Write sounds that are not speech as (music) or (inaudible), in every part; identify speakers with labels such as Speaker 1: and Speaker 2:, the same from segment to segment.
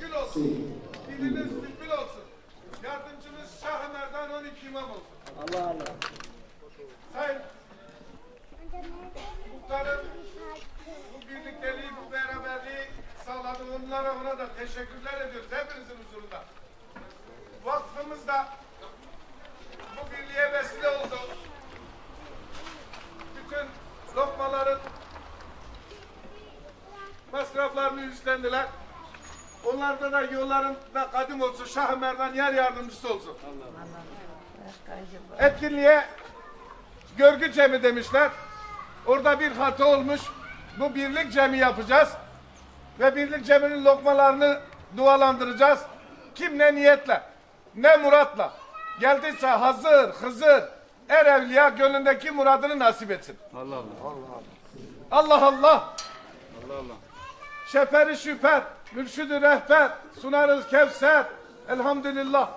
Speaker 1: Gül olsun. Diliniz bülbül olsun. Yardımcımız Şah-ı Merdan 12 imam olsun.
Speaker 2: Allah Allah.
Speaker 1: Sayın muhtarım bu birlikteliği, bu beraberliği sağladı. Onlara ona da teşekkürler ediyoruz hepinizin huzurunda. Vakfımız bu birliğe vesile oldu. Bütün lokmaların masraflarını üstlendiler. Onlarda da yollarında kadim olsun, Şah-ı Merdan yer yardımcısı olsun. Etkinliğe görgü cemi demişler. Orada bir hata olmuş. Bu birlik cemi yapacağız. Ve birlik ceminin lokmalarını dualandıracağız. Kim ne niyetle, ne muratla geldiyse hazır, hızır, er evliya gönlündeki muradını nasip etsin.
Speaker 3: Allah Allah.
Speaker 1: Allah Allah.
Speaker 3: Allah Allah.
Speaker 1: Şeferi şüpher, mürşidi rehber, sunarız kevser. Elhamdülillah.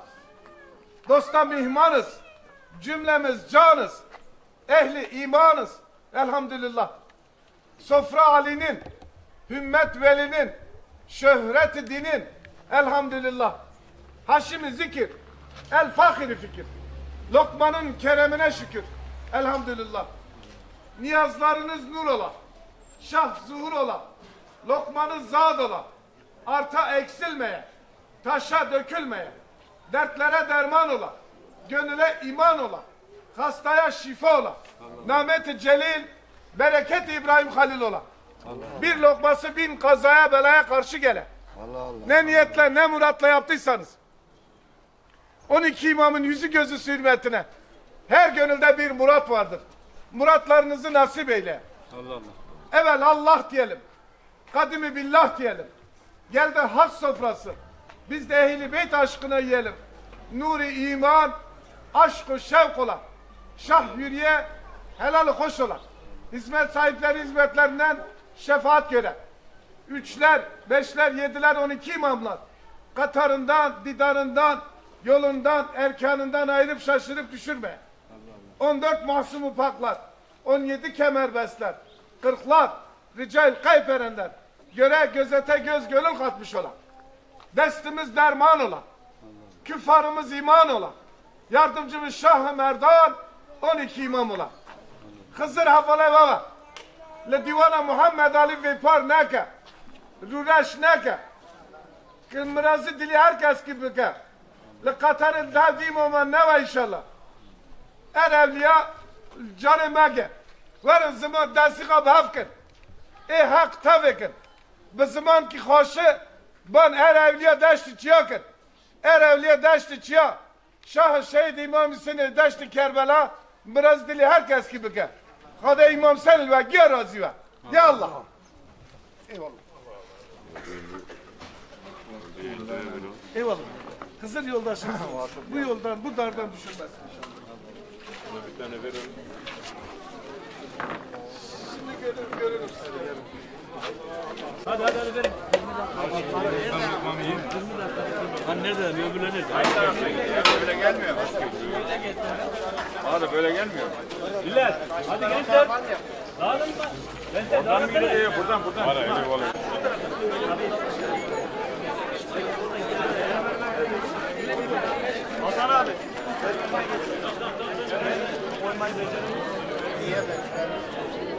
Speaker 1: Dosta mihmanız, cümlemiz canız, ehli imanız. Elhamdülillah. Sofra Ali'nin, hümmet velinin, şöhreti dinin. Elhamdülillah. Haşimi zikir, el fakiri fikir. Lokmanın keremine şükür. Elhamdülillah. Niyazlarınız nur ola. Şah zuhur ola. Lokmanız zat ola. Arta eksilmeye. Taşa dökülmeye. Dertlere derman ola. Gönüle iman ola. Hastaya şifa ola. Namet-i celil, bereket İbrahim Halil ola. Bir lokması bin kazaya belaya karşı gele.
Speaker 3: Allah Allah.
Speaker 1: Ne niyetle ne muratla yaptıysanız. 12 imamın yüzü gözü hürmetine. Her gönülde bir murat vardır. Muratlarınızı nasip eyle.
Speaker 3: Allah Allah.
Speaker 1: Evvel Allah diyelim. Kadimi billah diyelim. Gel de hak sofrası. Biz de ehli beyt aşkına yiyelim. Nuri iman, aşkı şevk ola. Şah yürüye, helal hoş ola. Hizmet sahipleri hizmetlerinden şefaat göre. Üçler, beşler, yediler, on iki imamlar. Katarından, didarından, yolundan, erkanından ayırıp şaşırıp düşürme. 14 mahsumu paklar, 17 kemerbestler, 40'lar, rical kayıp erenler, göre gözete göz gönül katmış olan. Destimiz derman ola, küffarımız iman ola, yardımcımız Şah-ı Merdan, 12 imam ola. Hızır hafale baba, le divana Muhammed Ali Vepar neke, rüreş neke, kılmırazı dili herkes gibi ke, le Katar'ın davdim oman ne var inşallah. Er evliya canı mege. Verin zaman desika bhavkın. E hak tavekin. Bi zaman ki khoşe ban er evliya deşti çiyakın. Er evliya deşti çiya. Şah şehid İmam Hüseyin'i deşti Kerbela. Biraz dili herkes gibi ke. Hadi İmam Selil ve gir razı ve. Ya Allah. Eyvallah. Eyvallah. Hızır yoldaşımız. bu yoldan, bu dardan düşürmesin inşallah.
Speaker 3: Bir tane verelim.
Speaker 1: Şimdi görür, görürüm sizi.
Speaker 4: Hadi hadi hadi verin. Lan nerede? Öbürler nerede? Aynı tarafta gidiyor.
Speaker 3: Böyle gelmiyor. Abi böyle gelmiyor.
Speaker 4: Diler. Hadi gençler. Dağılın mı? Gençler dağılın.
Speaker 3: Buradan buradan. Hadi hadi oğlum.
Speaker 4: Hasan abi.
Speaker 1: Koymayı becerim. Niye becerim?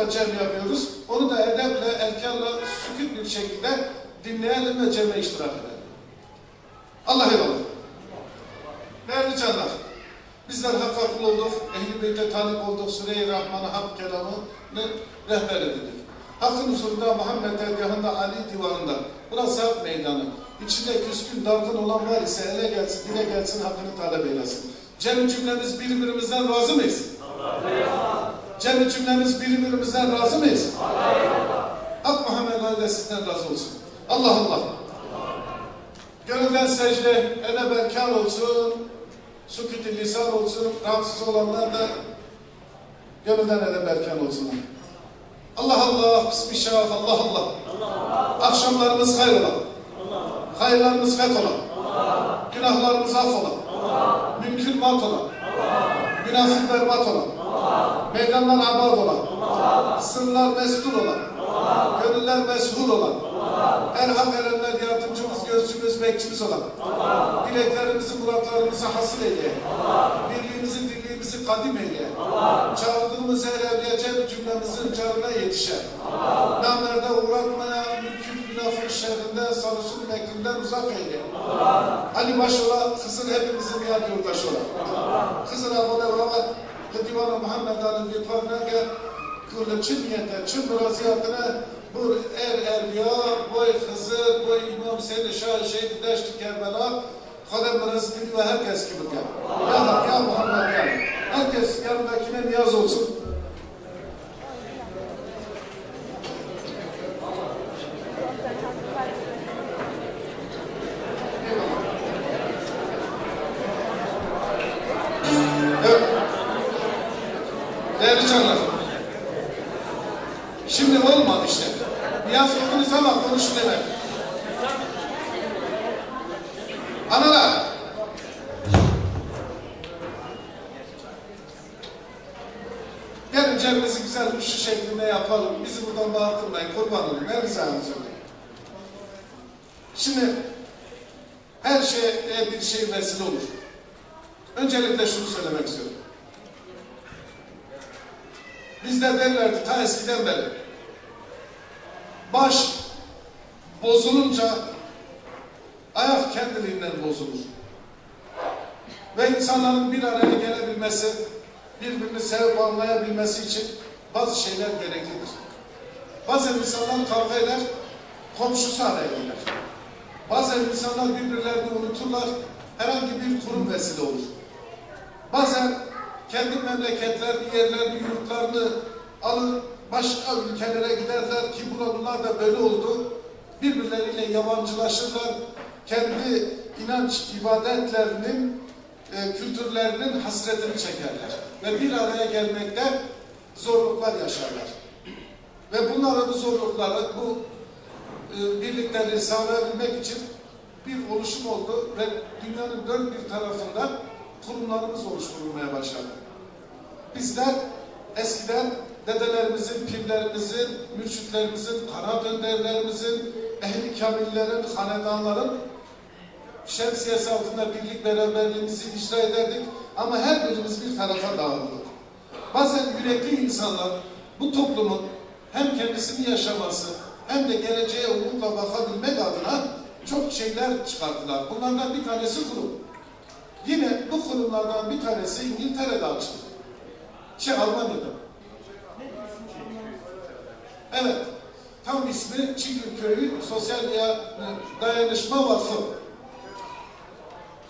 Speaker 1: defa cem yapıyoruz. Onu da edeple, erkanla, sükut bir şekilde dinleyelim ve ceme iştirak edelim. Allah eyvallah. Değerli canlar, bizler Hakk'a kul olduk, Ehl-i Beyt'e talip olduk, Süreyi Rahman'a hak kelamını rehber edildik. Hakk'ın huzurunda, Muhammed dergahında, Ali divanında, burası hak meydanı. İçinde küskün, dargın olan var ise ele gelsin, dile gelsin, hakkını talep eylesin. Cem cümlemiz birbirimizden razı mıyız? Allah. Cem cümlemiz birbirimizden razı mıyız? Hayır. Hak Muhammed ailesinden razı olsun. Allah Allah. Allah. Gönülden secde, ele berkar olsun, sükut-i lisan olsun, rahatsız olanlar da gönülden ele berkar olsunlar. Allah Allah, Bismillah, Allah Allah. Akşamlarımız hayır olan. Allah. Hayırlarımız feth olan. Günahlarımız af olan. Mümkün mat olan. Allah. Günahsız berbat olan ola. Meydanlar abad ola. Sırlar mestur ola. Gönüller meşhur olan. Her hak erenler yardımcımız, gözcümüz, bekçimiz olan. Dileklerimizi, muratlarımızı hasıl eyle. Birliğimizi, dirliğimizi kadim eyle. Çağırdığımız her evliye cem cümlemizin carına yetişe. Namerde uğratmaya, mümkün günahın şerrinden, sarısın mekrinden uzak eyle. Ali başola, Hızır hepimizin yar yurdaşı ola. Hızır abone ola, Divana Muhammed Ali bir parnage, kulu çın niyete, çın raziyatına, bu er erbiya, boy Hızır, boy İmam Hüseyin Şah, Şehit Deşti Kerbela, Kadem rızkını ve herkes gibi gel. Ya Rab, ya Muhammed ya. Herkes yanındakine niyaz olsun. Değerli canlar. Şimdi olmadı işte. Niyaz okudunuz ama konuşun demek. Analar. Gelin cebimizi güzel bir şu şeklinde yapalım. Bizi buradan bağırtırmayın. Kurban olun. Ne olur. Şimdi her şeye bir şey vesile olur. Öncelikle şunu söylemek istiyorum. Bizde derlerdi ta eskiden beri. Baş bozulunca ayak kendiliğinden bozulur. Ve insanların bir araya gelebilmesi, birbirini sevip anlayabilmesi için bazı şeyler gereklidir. Bazen insanlar kavga eder, komşusu araya girer. Bazen insanlar birbirlerini unuturlar, herhangi bir kurum vesile olur. Bazen kendi memleketlerini, yerlerini, yurtlarını alır, başka ülkelere giderler ki buralar da böyle oldu. Birbirleriyle yabancılaşırlar. Kendi inanç, ibadetlerinin, e, kültürlerinin hasretini çekerler. Ve bir araya gelmekte zorluklar yaşarlar. Ve bunların bu zorlukları, bu e, birlikleri sağlayabilmek için bir oluşum oldu ve dünyanın dört bir tarafında kurumlarımız oluşturulmaya başladı. Bizler eskiden dedelerimizin, pirlerimizin, mürşitlerimizin, kanat önderlerimizin, ehli kamillerin, hanedanların şemsiyesi altında birlik beraberliğimizi icra ederdik. Ama her birimiz bir tarafa dağıldık. Bazen yürekli insanlar bu toplumun hem kendisini yaşaması hem de geleceğe umutla bakabilmek adına çok şeyler çıkarttılar. Bunlardan bir tanesi kurum. Yine bu kurumlardan bir tanesi İngiltere'de açıldı. Şey Almanya'da. Evet. Tam ismi Çiğli Köyü Sosyal Dayanışma Vakfı.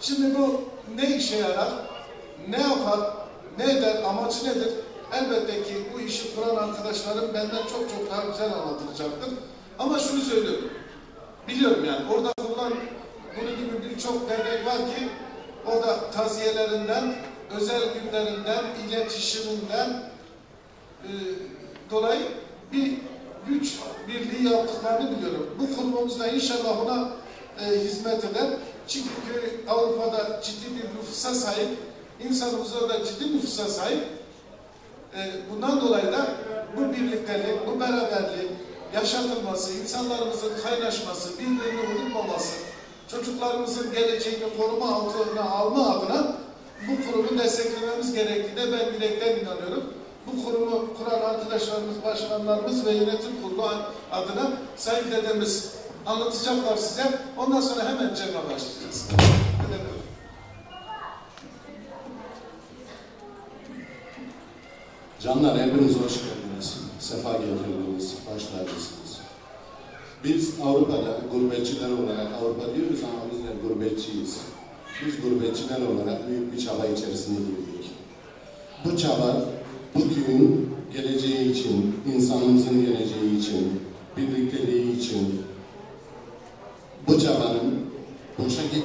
Speaker 1: Şimdi bu ne işe yarar? Ne yapar? Ne eder? Amacı nedir? Elbette ki bu işi kuran arkadaşlarım benden çok çok daha güzel anlatılacaktır. Ama şunu söylüyorum. Biliyorum yani orada bulunan bunun gibi birçok dernek var ki orada taziyelerinden, özel günlerinden, iletişiminden e, dolayı bir güç birliği yaptıklarını biliyorum. Bu kurumumuzda inşallah ona e, hizmet eder. Çünkü Avrupa'da ciddi bir nüfusa sahip, insanımızda da ciddi nüfusa sahip. E, bundan dolayı da bu birliktelik, bu beraberlik yaşatılması, insanlarımızın kaynaşması, birbirini unutmaması, çocuklarımızın geleceğini koruma altına alma adına bu kurumu desteklememiz gerektiğine ben yürekten inanıyorum. Bu kurumu kuran arkadaşlarımız, başkanlarımız ve yönetim kurulu adına Sayın Dedemiz anlatacaklar size. Ondan sonra hemen cemre başlayacağız.
Speaker 5: Canlar hepiniz hoş geldiniz. Sefa getirdiniz. Hoş geldiniz. Biz Avrupa'da gurbetçiler olarak, Avrupa diyoruz ama biz de gurbetçiyiz. Biz gurbetçiler olarak büyük bir çaba içerisinde girdik. Bu çaba bugün geleceği için, insanımızın geleceği için, birlikteliği için,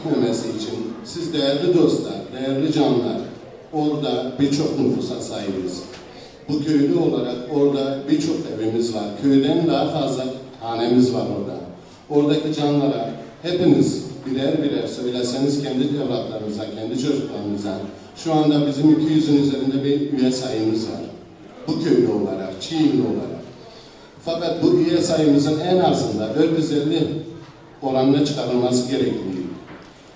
Speaker 5: gitmemesi için siz değerli dostlar, değerli canlar, orada birçok nüfusa sahibiz. Bu köylü olarak orada birçok evimiz var. Köyden daha fazla hanemiz var orada. Oradaki canlara hepiniz birer birer söyleseniz kendi evlatlarınıza, kendi çocuklarınıza şu anda bizim 200'ün üzerinde bir üye sayımız var. Bu köylü olarak, Çiğli olarak. Fakat bu üye sayımızın en azında 450 oranına çıkarılması gerekli.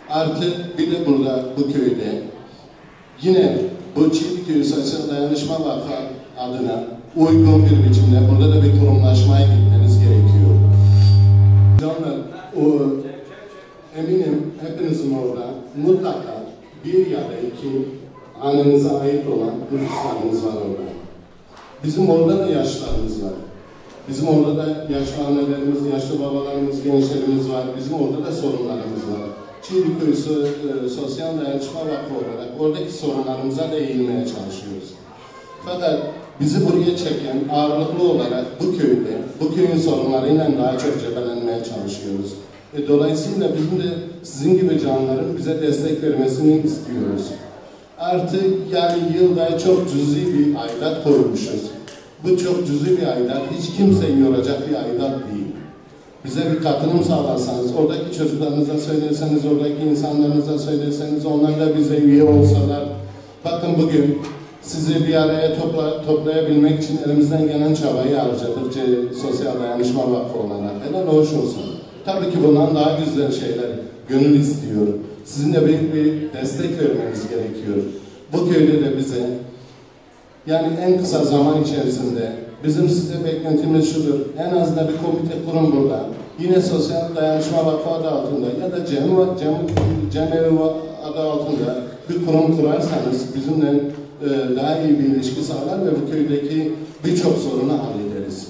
Speaker 5: Artı bir de burada bu köyde yine bu Çiğli Köyü Sosyal Dayanışma Vakfı adına uygun bir biçimde burada da bir kurumlaşmaya. Canlar, o, eminim hepinizin orada mutlaka bir ya da iki annenize ait olan nüfuslarınız var orada. Bizim orada da yaşlarımız var. Bizim orada da yaşlı annelerimiz, yaşlı babalarımız, gençlerimiz var. Bizim orada da sorunlarımız var. Çiğliköy So- e, Sosyal Dayanışma Vakfı olarak oradaki sorunlarımıza da eğilmeye çalışıyoruz. Fakat bizi buraya çeken ağırlıklı olarak bu köyde, bu köyün sorunlarıyla daha çok cebelenmeye çalışıyoruz. E, dolayısıyla bizim de sizin gibi canların bize destek vermesini istiyoruz. Artık yani yılda çok cüzi bir aidat koymuşuz. Bu çok cüzi bir aidat, hiç kimseyi yoracak bir aidat değil. Bize bir katılım sağlarsanız, oradaki çocuklarınıza söylerseniz, oradaki insanlarınıza söylerseniz, onlar da bize üye olsalar. Bakın bugün sizi bir araya topla, toplayabilmek için elimizden gelen çabayı harcadık Sosyal Dayanışma Vakfı olarak. Helal hoş olsun. Tabii ki bundan daha güzel şeyler gönül istiyor. Sizin de büyük bir destek vermeniz gerekiyor. Bu köyde de bize yani en kısa zaman içerisinde bizim size beklentimiz şudur. En azından bir komite kurun burada. Yine Sosyal Dayanışma Vakfı adı altında ya da Cem, Cem, Cemevi adı altında bir kurum kurarsanız bizimle e, daha iyi bir ilişki sağlar ve bu köydeki birçok sorunu hallederiz.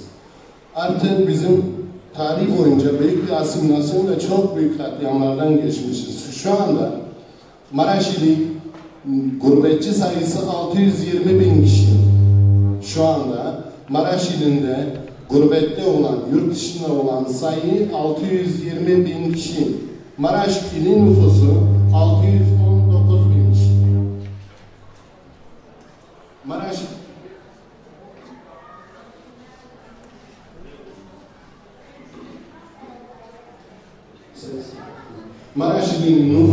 Speaker 5: Artı bizim tarih boyunca büyük bir asimilasyon ve çok büyük katliamlardan geçmişiz. Şu anda Maraş ili gurbetçi sayısı 620 bin kişi. Şu anda Maraş ilinde gurbette olan, yurt dışında olan sayı 620 bin kişi. Maraş ilin nüfusu 619 Maraş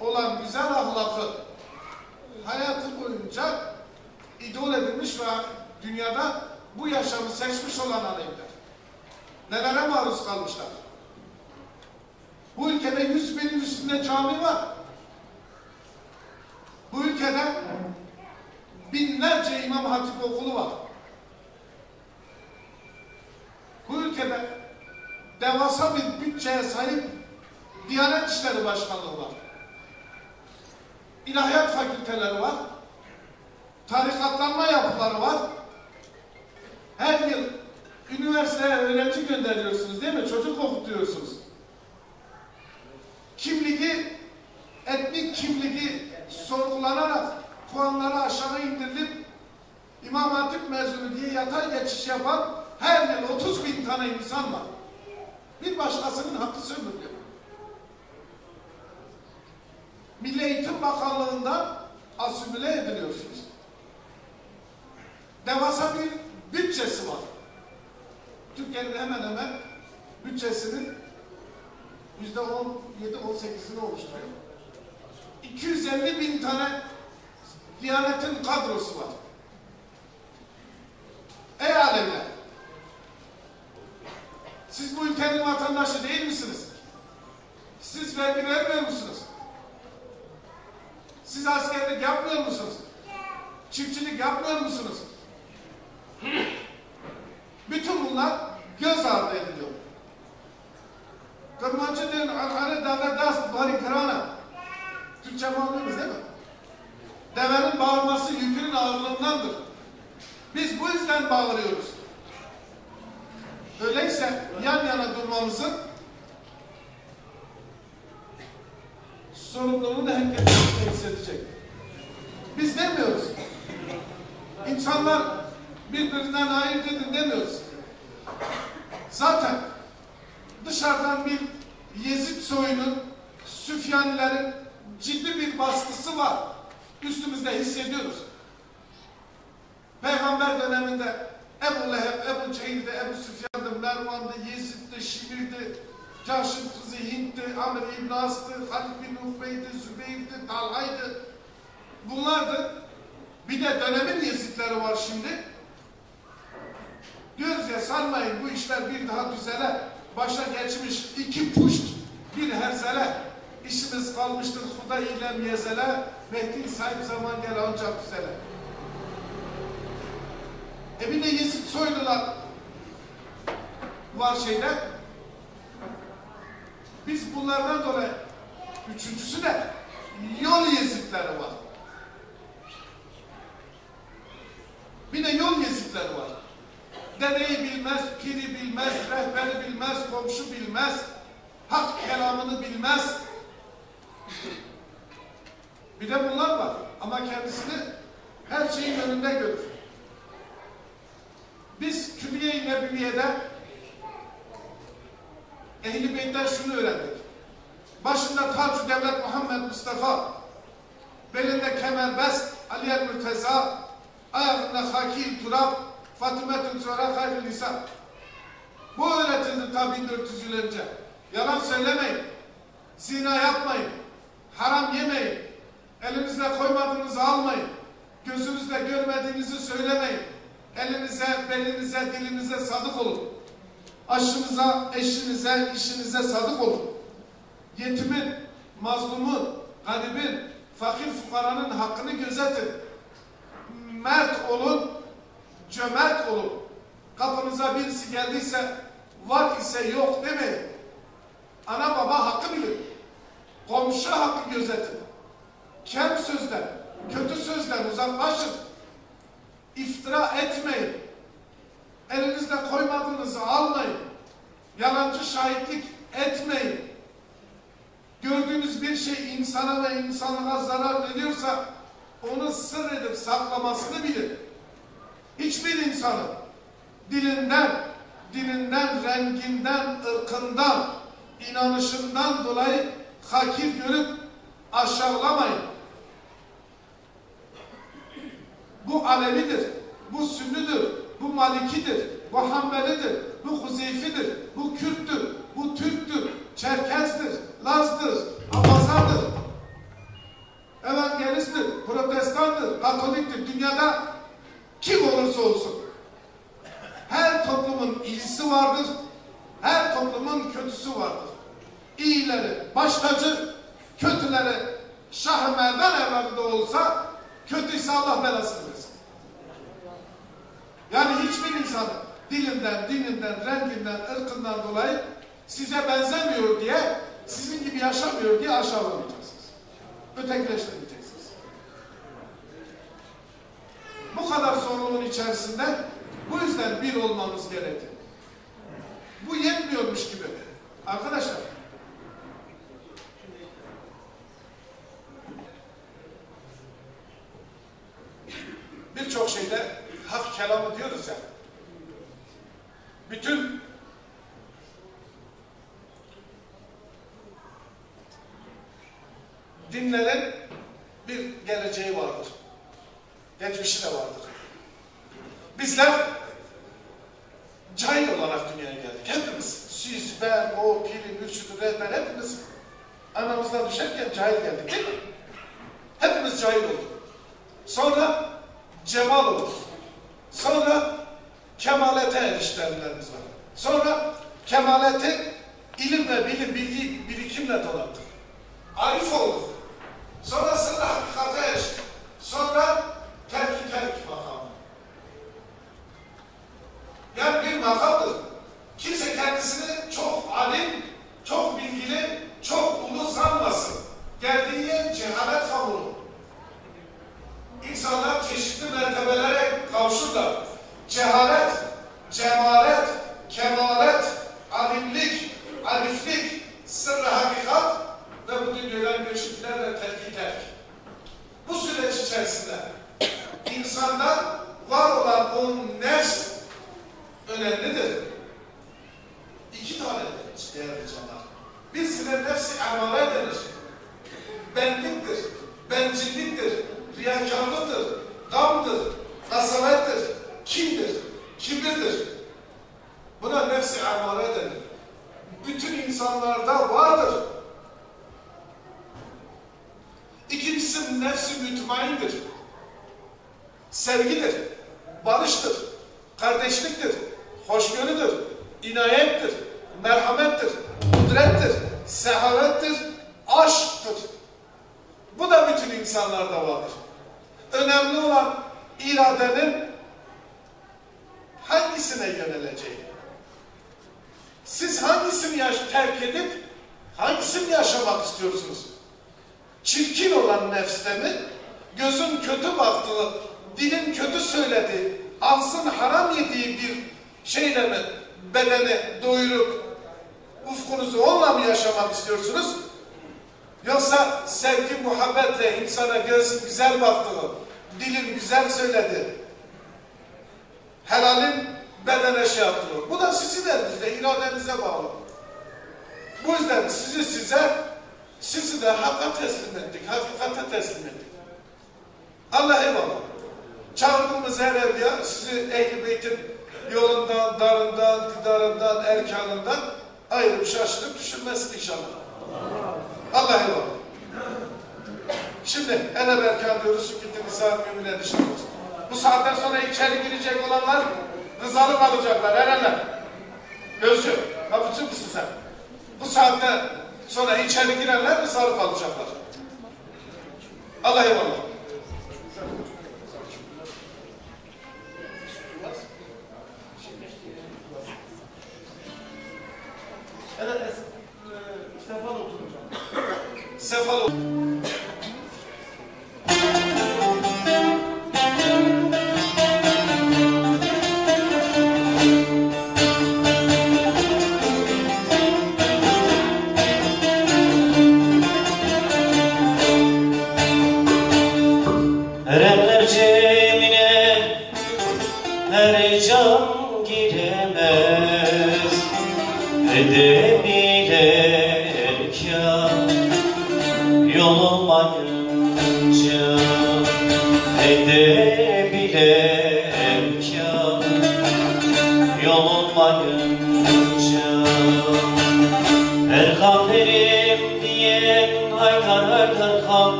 Speaker 1: olan güzel ahlakı hayatı boyunca idol edilmiş ve dünyada bu yaşamı seçmiş olan aleyhler. Nelere maruz kalmışlar? Bu ülkede yüz binin üstünde cami var. Bu ülkede binlerce İmam Hatip okulu var. Bu ülkede devasa bir bütçeye sahip Diyanet İşleri Başkanlığı var. İlahiyat fakülteleri var. Tarikatlanma yapıları var. Her yıl üniversiteye öğrenci gönderiyorsunuz değil mi? Çocuk okutuyorsunuz. Kimliği, etnik kimliği sorgulanarak puanları aşağı indirilip İmam Hatip mezunu diye yatay geçiş yapan her yıl 30 bin tane insan var. Bir başkasının hakkı sömürüyor. Milli Eğitim Bakanlığı'nda asümüle ediliyorsunuz. Devasa bir bütçesi var. Türkiye'nin hemen hemen bütçesinin yüzde on yedi, on sekizini oluşturuyor. 250 bin tane Diyanet'in kadrosu var. Ey alemler! Siz bu ülkenin vatandaşı değil misiniz? Siz vergi vermiyor musunuz? Siz askerlik yapmıyor musunuz? Çiftçilik yapmıyor musunuz? Bütün bunlar göz ardı ediliyor. Kırmancı diyor, hani deve das bari kırana. Türkçe anlıyoruz değil mi? Devenin bağırması yükünün ağırlığındandır. Biz bu yüzden bağırıyoruz. Öyleyse yan yana durmamızın sorumluluğunu herkes hissedecek. Biz demiyoruz. İnsanlar birbirinden ayırt edin demiyoruz. Zaten dışarıdan bir Yezid soyunun, Süfyanilerin ciddi bir baskısı var. Üstümüzde hissediyoruz. Peygamber döneminde Ebu Leheb, Ebu Cehil'de, Ebu Süfyan'dı, Mervan'dı, Yezid'di, Şimir'di, Caş'ın kızı Hint'ti, Amr İbn As'tı, Halid bin Ufbey'di, Zübeyir'di, Talha'ydı. Bunlardı. Bir de dönemin Yezidleri var şimdi. Diyoruz ya sanmayın bu işler bir daha düzele. Başa geçmiş iki puşt bir herzele. İşimiz kalmıştır huda ilem yezele. Mehdi sahip zaman gel ancak düzele. E bir de Yezid soylular var şeyde. Biz bunlardan dolayı üçüncüsü de yol Yezidleri var. Bir de yol Yezidleri var. Dedeyi bilmez, piri bilmez, rehberi bilmez, komşu bilmez, hak kelamını bilmez. Bir de bunlar var. Ama kendisini her şeyin önünde görür. Biz Külliye-i Nebiviye'de Ehl-i Beyt'ten şunu öğrendik. Başında Tac Devlet Muhammed Mustafa, belinde kemerbest Ali el Mürteza, ayağında Hakil Turab, Fatımetül Zora Hayrül Lisan. Bu öğretildi ta 1400 yıl önce. Yalan söylemeyin. Zina yapmayın. Haram yemeyin. Elinizle koymadığınızı almayın. Gözünüzle görmediğinizi söylemeyin. Elinize, belinize, dilinize sadık olun. Aşınıza, eşinize, işinize sadık olun. Yetimin, mazlumun, garibin, fakir fukaranın hakkını gözetin. mert olun, cömert olun. Kapınıza birisi geldiyse var ise yok demeyin. Ana baba hakkı bilin. Komşu hakkı gözetin. Kem sözden, kötü sözden uzaklaşın. İftira etmeyin. Elinizde koymadığınızı almayın. Yalancı şahitlik etmeyin. Gördüğünüz bir şey insana ve insanlığa zarar veriyorsa onu sır edip saklamasını bilin. Hiçbir insanı dilinden, dininden, renginden, ırkından, inanışından dolayı hakir görüp aşağılamayın. Bu Alevidir, bu Sünnüdür, bu Malikidir, bu Hanbelidir, bu Huzeyfidir, bu Kürttür, bu Türktür, Çerkezdir, Laz'dır, Abazandır, Evangelisttir, Protestandır, Katoliktir. Dünyada kim olursa olsun. Her toplumun iyisi vardır, her toplumun kötüsü vardır. İyileri baş tacı, kötüleri Şah-ı Merdan evladı da olsa, kötüyse Allah belasını versin. Yani hiçbir insan dilinden, dininden, renginden, ırkından dolayı size benzemiyor diye, sizin gibi yaşamıyor diye aşağılamayacaksınız. Ötekileştirmeyeceksiniz. Bu kadar sorunun içerisinde bu yüzden bir olmamız gerekir. Bu yetmiyormuş gibi. Arkadaşlar, birçok şeyde hak kelamı diyoruz ya. Bütün dinlerin bir geleceği vardır. Geçmişi de vardır. Bizler cahil olarak dünyaya geldik. Hepimiz. Siz, ben, o, piri, mürşidi, rehber hepimiz anamızdan düşerken cahil geldik değil mi? Hepimiz cahil olduk. Sonra cemal olur. Sonra kemalete eriştenlerimiz var. Sonra kemaleti ilim ve bilim, bilgi, birikimle donattık. Arif olduk. Sonrasında hakikate eriştik. Sonra terk terk makamı. Yani bir makamdır. Kimse kendisini çok alim, çok bilgili, çok ulu sanmasın. Geldiği yer cehalet hamuru. İnsanlar çeşitli mertebelere kavuşurlar. Cehalet, cemalet, kemalet, alimlik, ariflik, sırrı hakikat ve bu dünyadan göçüklerle terki terk. Bu süreç içerisinde insanda var olan o nefs önemlidir. İki tane değerli canlar. Birisine nefsi amare denir. Benliktir, bencilliktir, riyakarlıktır, gamdır,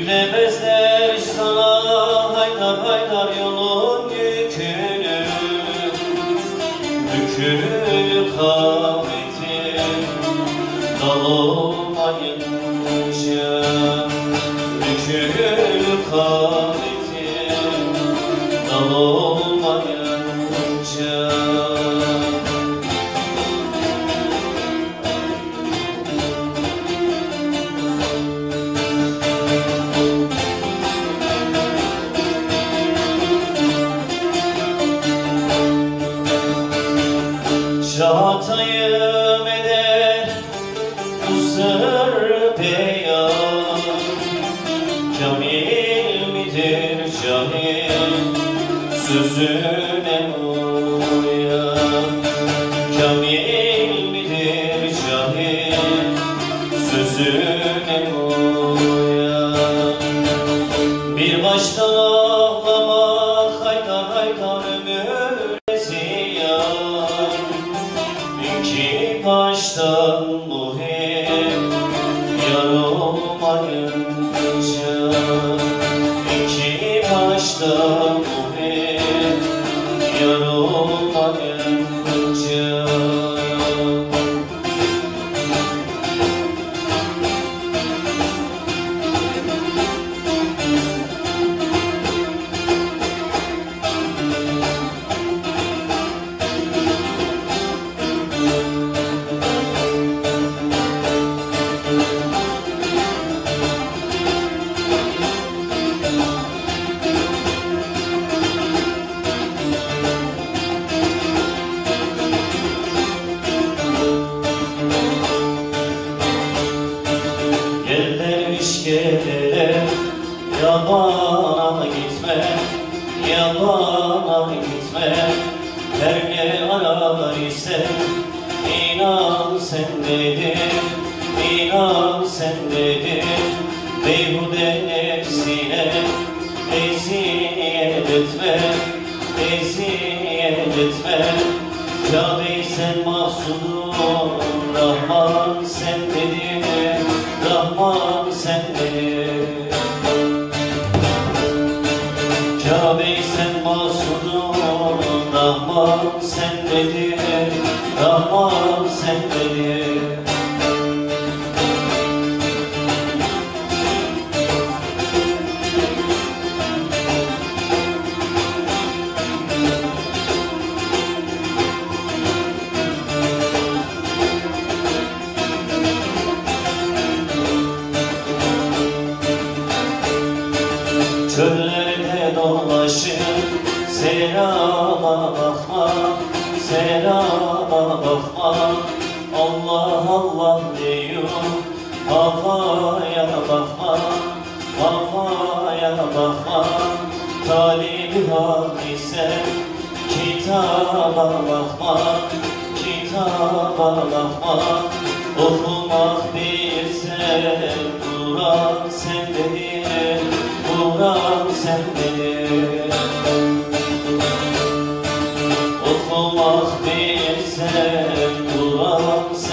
Speaker 6: Yüremezler sana haydar haydar yolun yükünü Yükünü kal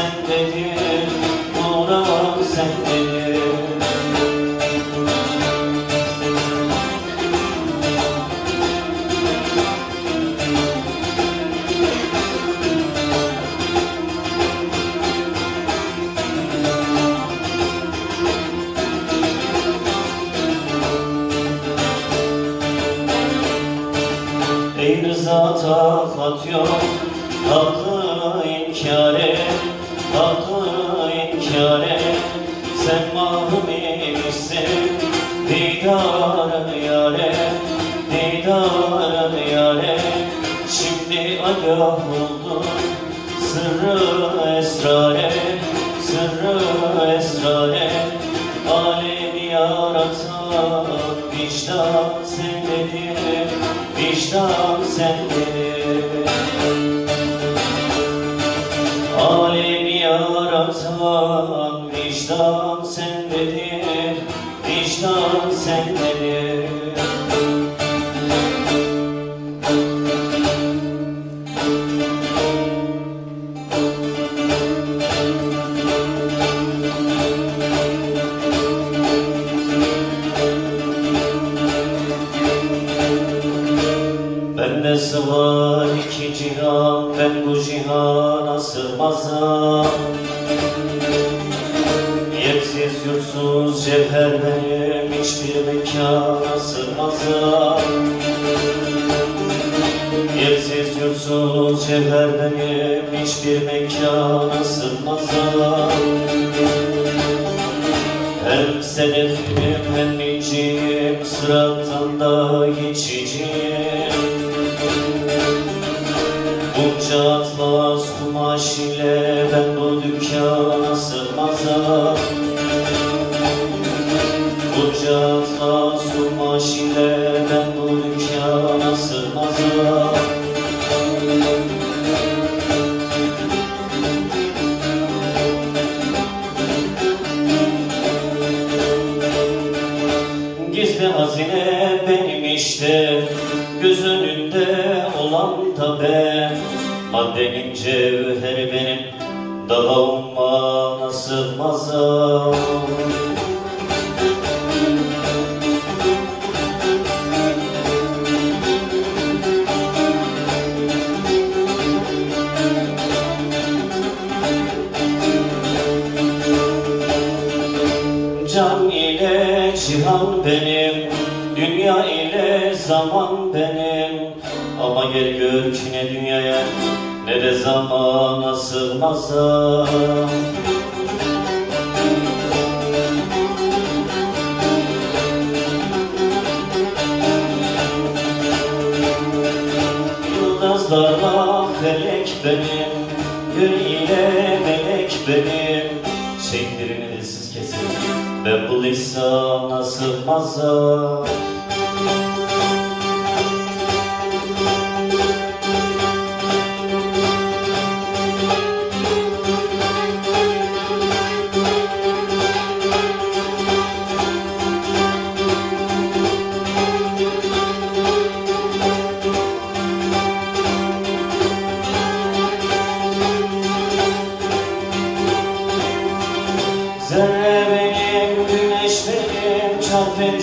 Speaker 6: sendedir, nuram sendedir.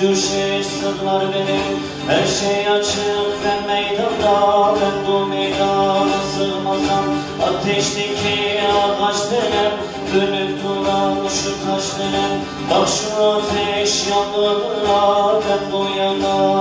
Speaker 6: Düşür sırlar beni. Her şey açık ve meydanda. Ben bu meydana sığmazam. Ateşteki ağaç denem Dönüp duran şu taş denem Bak şu ateş yanlığına Ben bu
Speaker 1: yana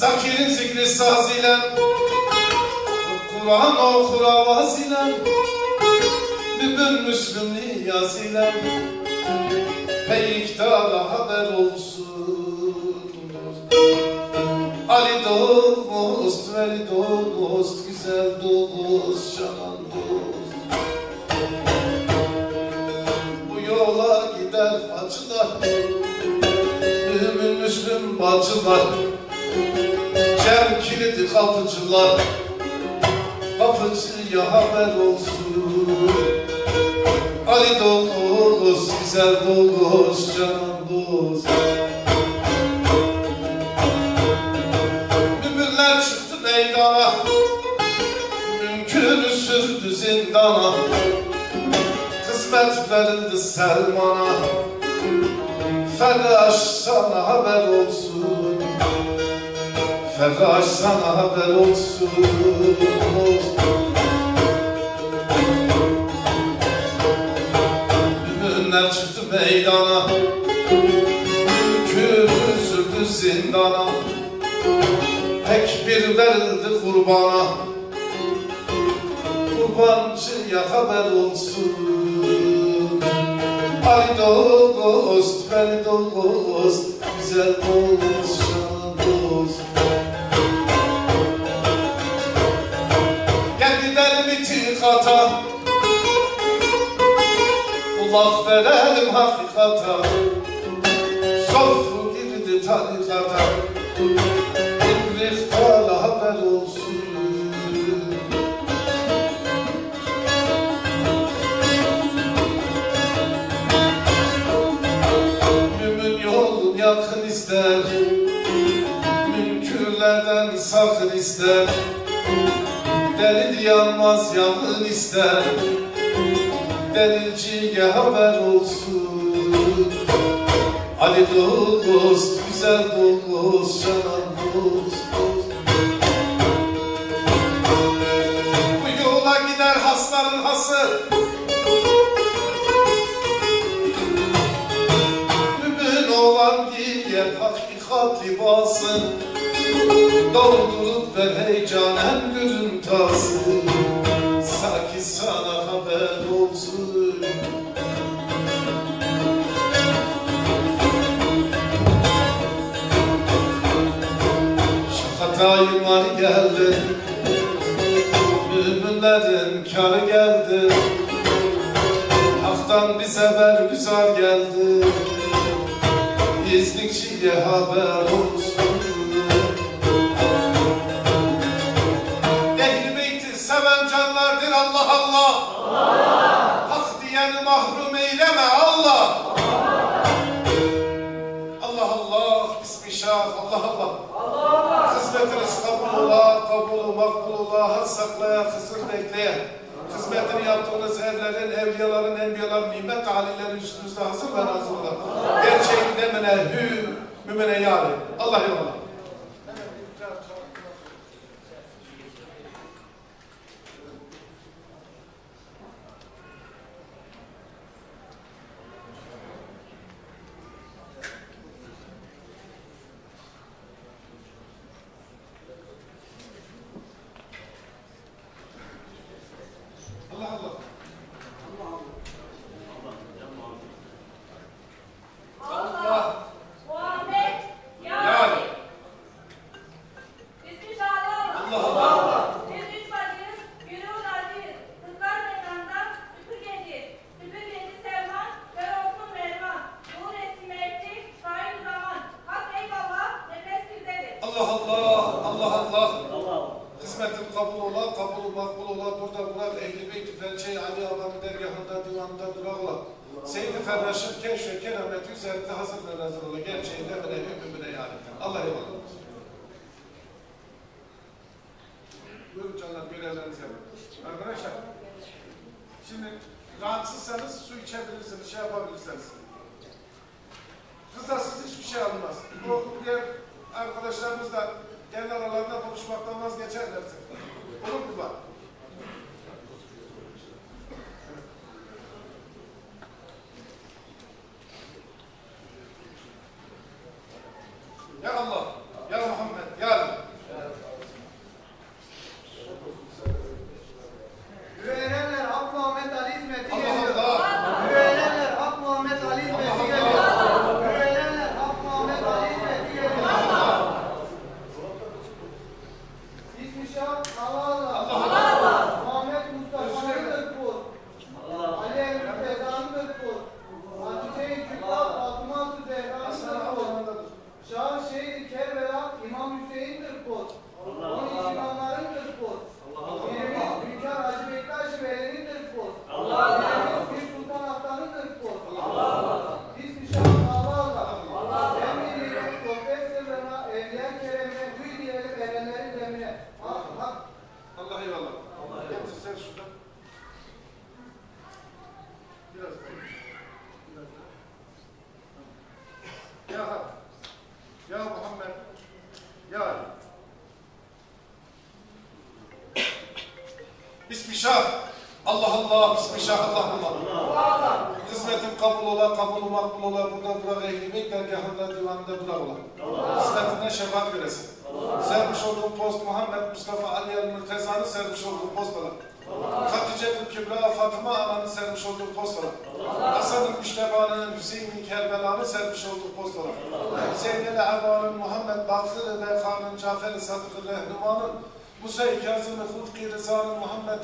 Speaker 1: Zakirin zikri saz ile Kur'an okur avaz ile Mübün Müslümliği yazıyla Peyiktara haber olsun. Ali dost, veli dost, güzel dost, şanan dost Bu yola gider acılar Mümin Müslüm bacılar Cem kilidi kapıcılar? Kapıcıya haber olsun. Ali dost, güzel dost, canan dost Müminler çıktı meydana. Mümkünü sürdü zindana. Kısmet verildi Selman'a. Ferraş sana haber olsun Ferraş sana haber olsun. Müminler çıktı meydana. Mümkünü sürdü zindana. Tek bir verildi kurbana. Kurbancıya haber olsun. Ali dost, veli dost Güzel dost, Kulak verelim hakikata Sofu girdi tarikata. İbrikala haber olsun. Mümin yol yakın ister. Münkürlerden sakın ister. Delil yanmaz yangın ister Delilciye haber olsun. Ali dost, güzel dost, şanan dost, Bu yola gider hasların hası. Mümin olan giyer hakikat libası. Doldurup ver heyecanen gülün tası geldi. Müminlerin karı geldi. Hak'tan bir sefer güzel geldi. İzlikçiye haber olsun. Ehl-i Beyti seven canlardır Allah Allah. Hak diyeni mahrum eyleme Allah. Allah Allah Bismillah Allah Allah. Hizmetiniz kabul ola, kabul makbul ola, had saklaya, hızır bekleye. Hizmetini yaptığınız erlerin, evliyaların, enbiyaların, nimet alilerin üstünüzde hazır ve nazır ola. Gerçeğin demine hü, mümine yâri. Allah yoluna.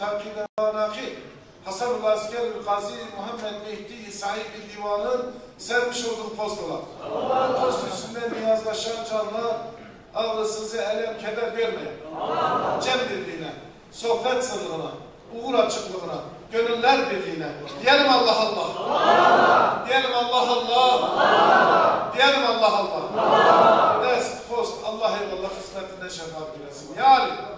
Speaker 1: Takip takide nakil Hasanul Askerül Gazi Muhammed Mehdi sahibi divanın sermiş olduğu postalar. Allah Post üstünde niyazlaşan canlar ağrısızı elem keder vermeyin. Cem birliğine, sohbet sırrına, uğur açıklığına, gönüller birliğine. Diyelim Allah Allah. Allah. Diyelim Allah Allah. Allah. Diyelim Allah Allah.
Speaker 2: Allah.
Speaker 7: Ders, post, Allah
Speaker 1: eyvallah hizmetinde şefaat dilesin. Yani.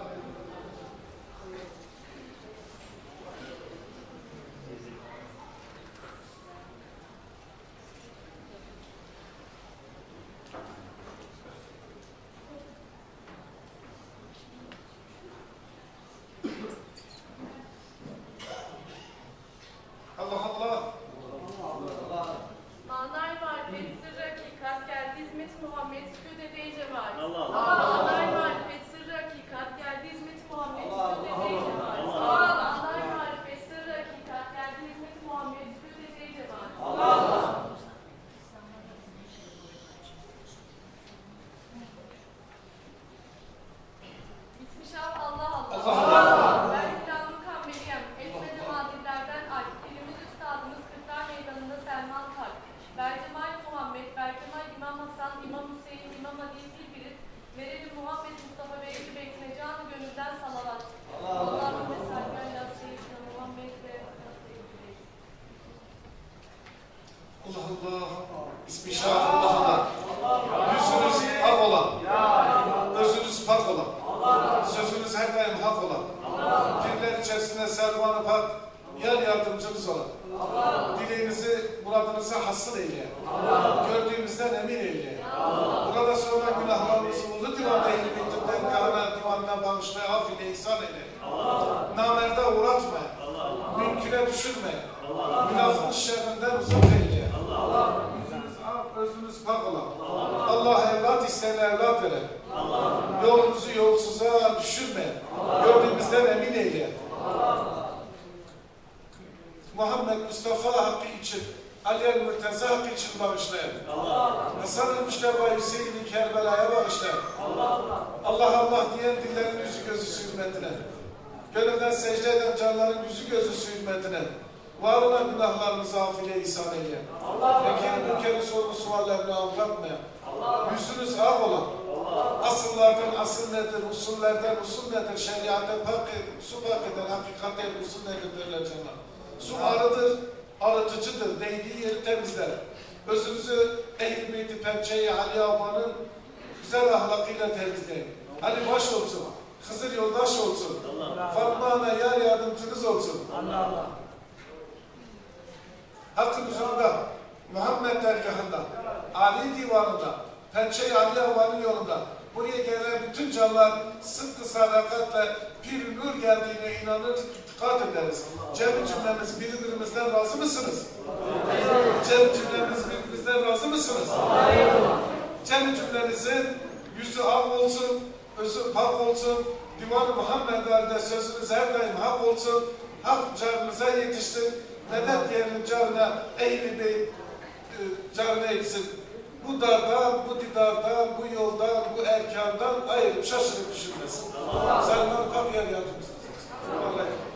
Speaker 1: mısınız? Cem cümlemiz birbirimizden razı mısınız? Cem cümlemiz birbirimizden razı mısınız? Cem cümlenizin yüzü ak olsun, özü pak olsun, Divan-ı Muhammed'lerde sözünüz her daim hak olsun, hak canınıza yetişsin, medet yerinin canına ehli bey e, canına yetişsin. Bu dardan, bu didardan, bu yoldan, bu erkandan ayırıp şaşırıp düşünmesin. Sen kalk yer yardımcısın. Allah'a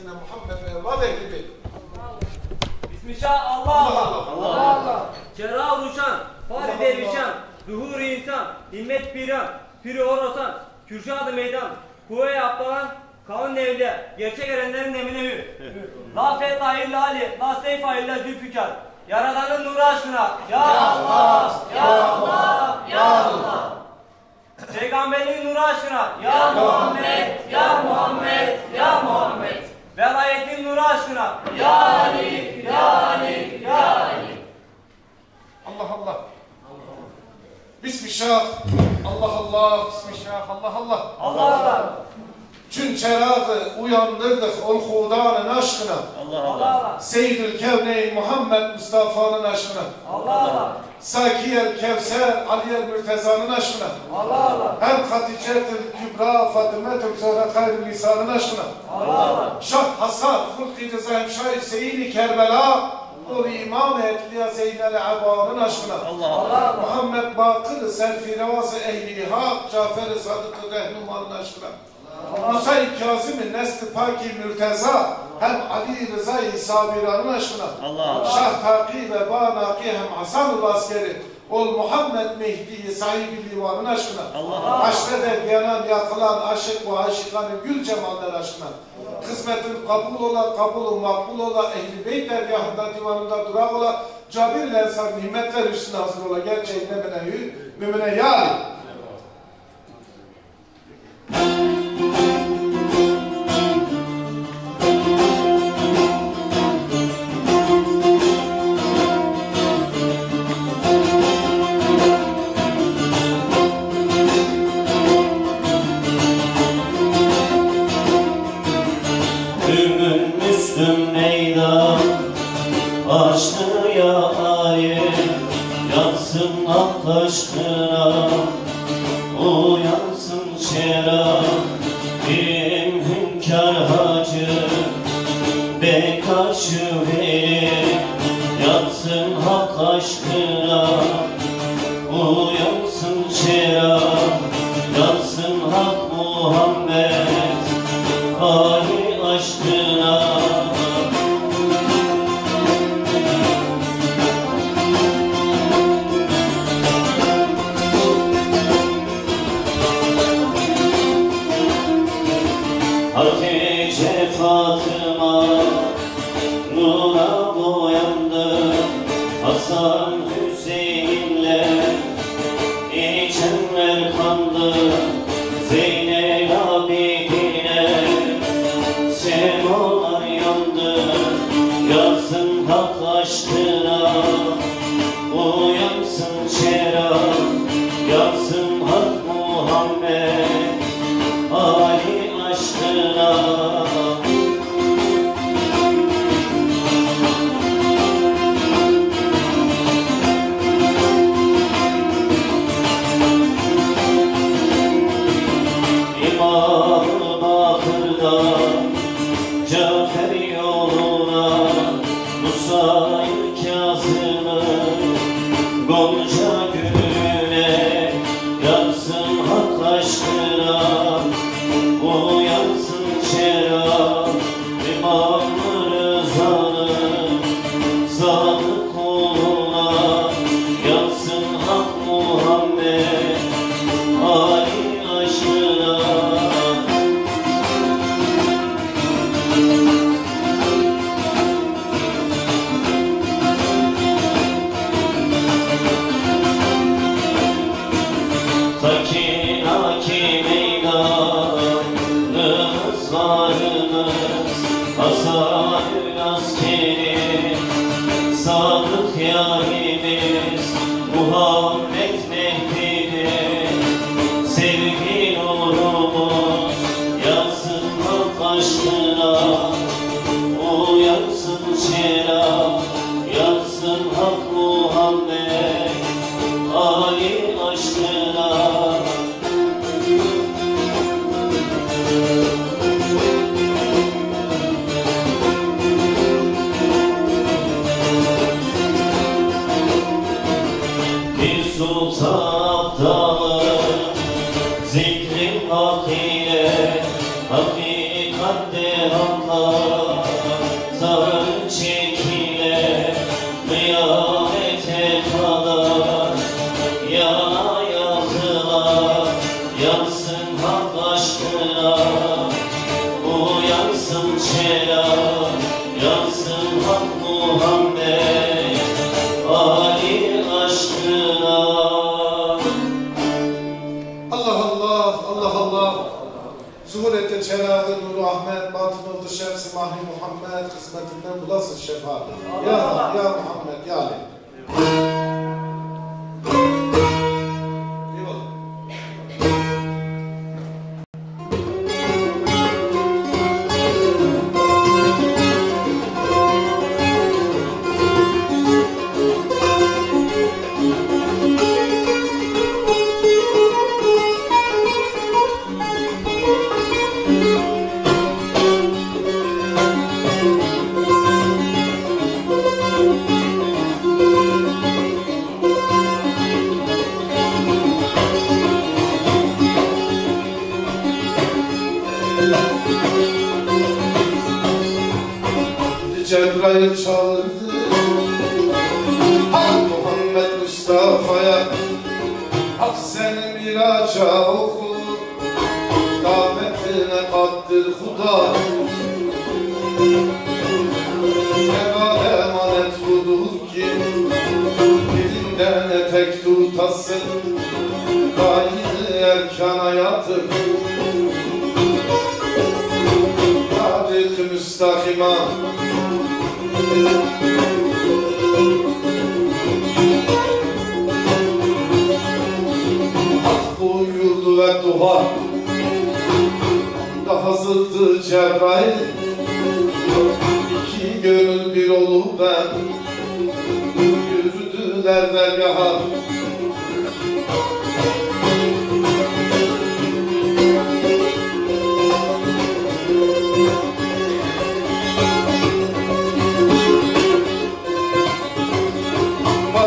Speaker 1: Seyyidina Muhammed ve Vave gibi. Bismillah Allah Allah.
Speaker 2: Allah
Speaker 1: Allah.
Speaker 2: Allah
Speaker 1: Allah.
Speaker 2: Cerrah Ruşan, Fari Dervişan, Duhur İnsan, Himmet Piran, Piri Orosan, Kürşad-ı Meydan, Kuvve-i Abdalan, Kavun Nevliya, Gerçek Erenlerin Emine Hür. (laughs) La Fetha İlla Ali, La Seyfa İlla Zülfikar. Yaradanın nuru aşkına. Ya Allah, Ya Allah, Ya Allah. Peygamberin nuru aşkına. Ya Muhammed, Ya Muhammed, Ya Muhammed. Velayetin nuru aşkına. Ya Ali, ya Ali, ya Ali.
Speaker 1: Allah Allah. Bismillah. Allah Allah. Bismillah. Allah Allah.
Speaker 2: Allah Allah.
Speaker 1: Çün çerağı uyandırdık ol hudanın aşkına.
Speaker 2: Allah Allah.
Speaker 1: Seyyidül Kevneyn Muhammed Mustafa'nın aşkına.
Speaker 2: Allah Allah.
Speaker 1: Sakiyel Kevser Aliyel Mürteza'nın aşkına.
Speaker 2: Allah Allah.
Speaker 1: Hem Hatice'tül Kübra Fatıme'tül Zöhre Hayrül Nisa'nın aşkına.
Speaker 2: Allah Allah.
Speaker 1: Şah Hasan Fırkı Rıza Hemşahir Seyyid-i Kerbela Ol İmam Etliya Zeynel Aba'nın aşkına.
Speaker 2: Allah Allah.
Speaker 1: Muhammed Bakır Serfiraz-ı Ehli Hak Cafer-i Sadık-ı Rehnuman'ın aşkına. Musa-i Kazım-ı Nesli Paki Mürteza hem Ali Rıza-i Sabiran'ın aşkına. Şah Taki ve Banaki hem Hasan-ı Askeri ol Muhammed Mehdi sahibi livanın aşkına. Haşrede yanan yakılan aşık ve aşıkanın gül cemaller aşkına. Hizmetin kabul ola, kabul makbul ola, ehli beyt dergahında divanında durak ola, cabir ile ensar nimetler üstüne hazır ola, gerçeğine menehü, mümine yâri.
Speaker 6: Hak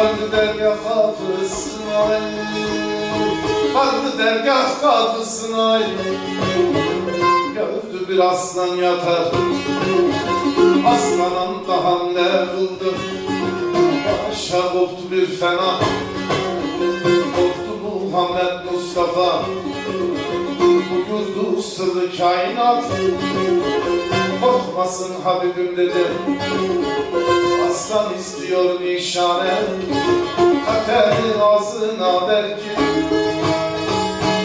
Speaker 1: Vardı dergah kapısına Vardı dergah kapısına Gördü bir aslan yatar. Aslanın da hamle kıldı? Başa koptu bir fena. Koptu Muhammed Mustafa. Buyurdu sırrı kainat. Korkmasın Habibim dedi Aslan istiyor nişane. Katerin ağzına der ki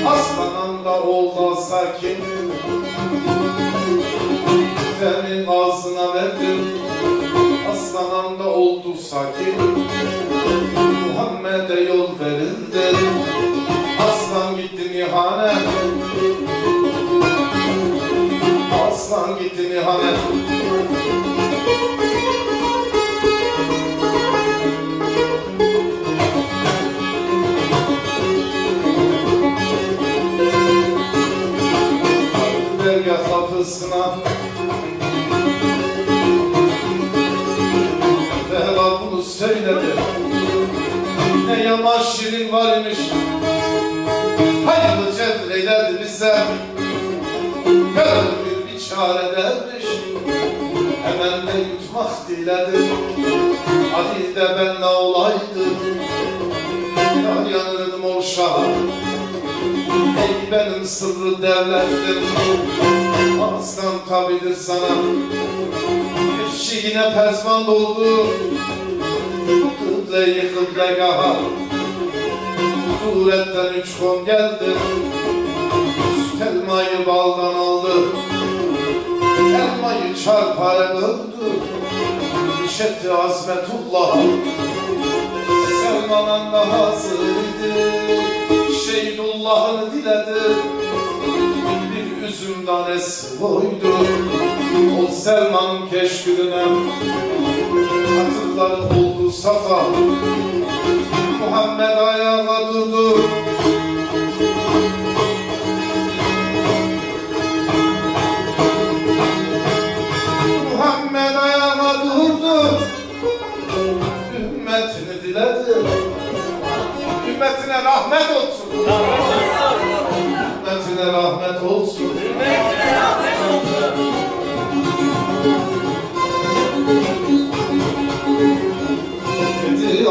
Speaker 1: Aslanın da olma sakin Katerin ağzına verdim. Aslanın da oldu sakin Muhammed'e yol verildi. Aslan gitti nihane. Aslan gitti nihane Ne yaman şirin var imiş. Hayırlı cevrelerdi bize. Gönül bir çare dermiş Hemen de yutmak diledi Hadi de ben ne olaydı Yar yanırdım o şaha Ey benim sırrı devlettim. Aslan tabidir sana. Eşiğine pezman doldu Kıble yıkıldı gaha Suretten üç kon geldi. Elmayı baldan aldı. Elmayı çarpara böldü İşetti azmetullah. Selman'ın da hazırdı Şeydullah'ını diledi Bir üzüm tanesi koydu O Selman keşkülüne Hatırları oldu safa. Muhammed ayağa durdu. Muhammed ayağa durdu. Ümmetini diledi? Ümmetine rahmet olsun. Ümmetine rahmet olsun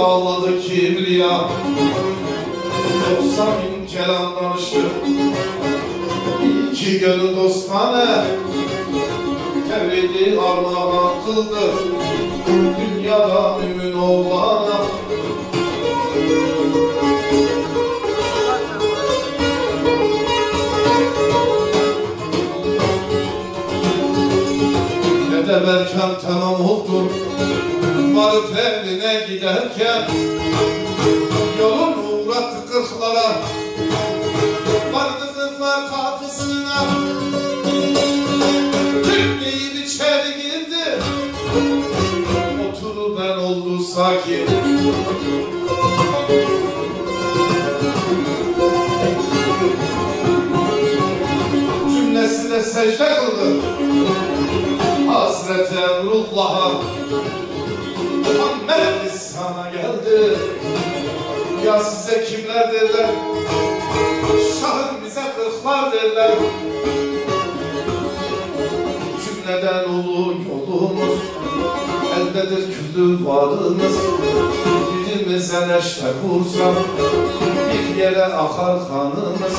Speaker 1: Dedi ağladı kibriya Yoksa bin kelam danıştı İki gönül dostane Tevhidi armağan kıldı. Dünyada mümin oğlana. Dede Berkan tamam oldu Varıp evine giderken Yolun uğrattı kırklara. Vardı kırklar kapısına Türkleyin içeri girdi. Oturu ben oldu sakin. Cümlesine secde kıldı. Hazreti Emrullah'a Muhammed sana geldi. Ya size kimler derler? Şahın bize kırklar derler. Cümleden ulu yolumuz? Eldedir küldür varımız Birimize neşte vursa Bir yere akar kanımız.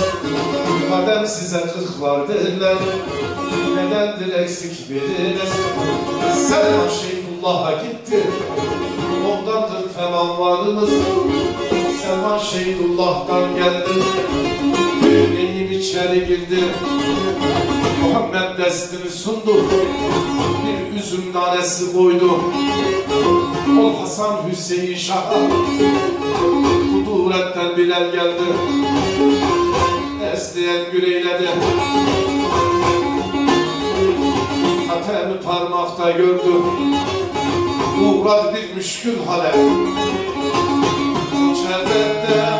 Speaker 1: Madem size kırklar derler Nedendir eksik biriniz Selman Şeyhullah'a gitti. Ondandır tamam varımız Selman Şeyhullah'tan geldi Yüreğim içeri girdi. Muhammed destini sundu. Bir üzüm tanesi koydu. Ol Hasan Hüseyin Şah'a Kuduretten Bilal geldi. Esleyen güreyledi Hatemi parmakta gördü Uğradı bir müşkül hale Çevrede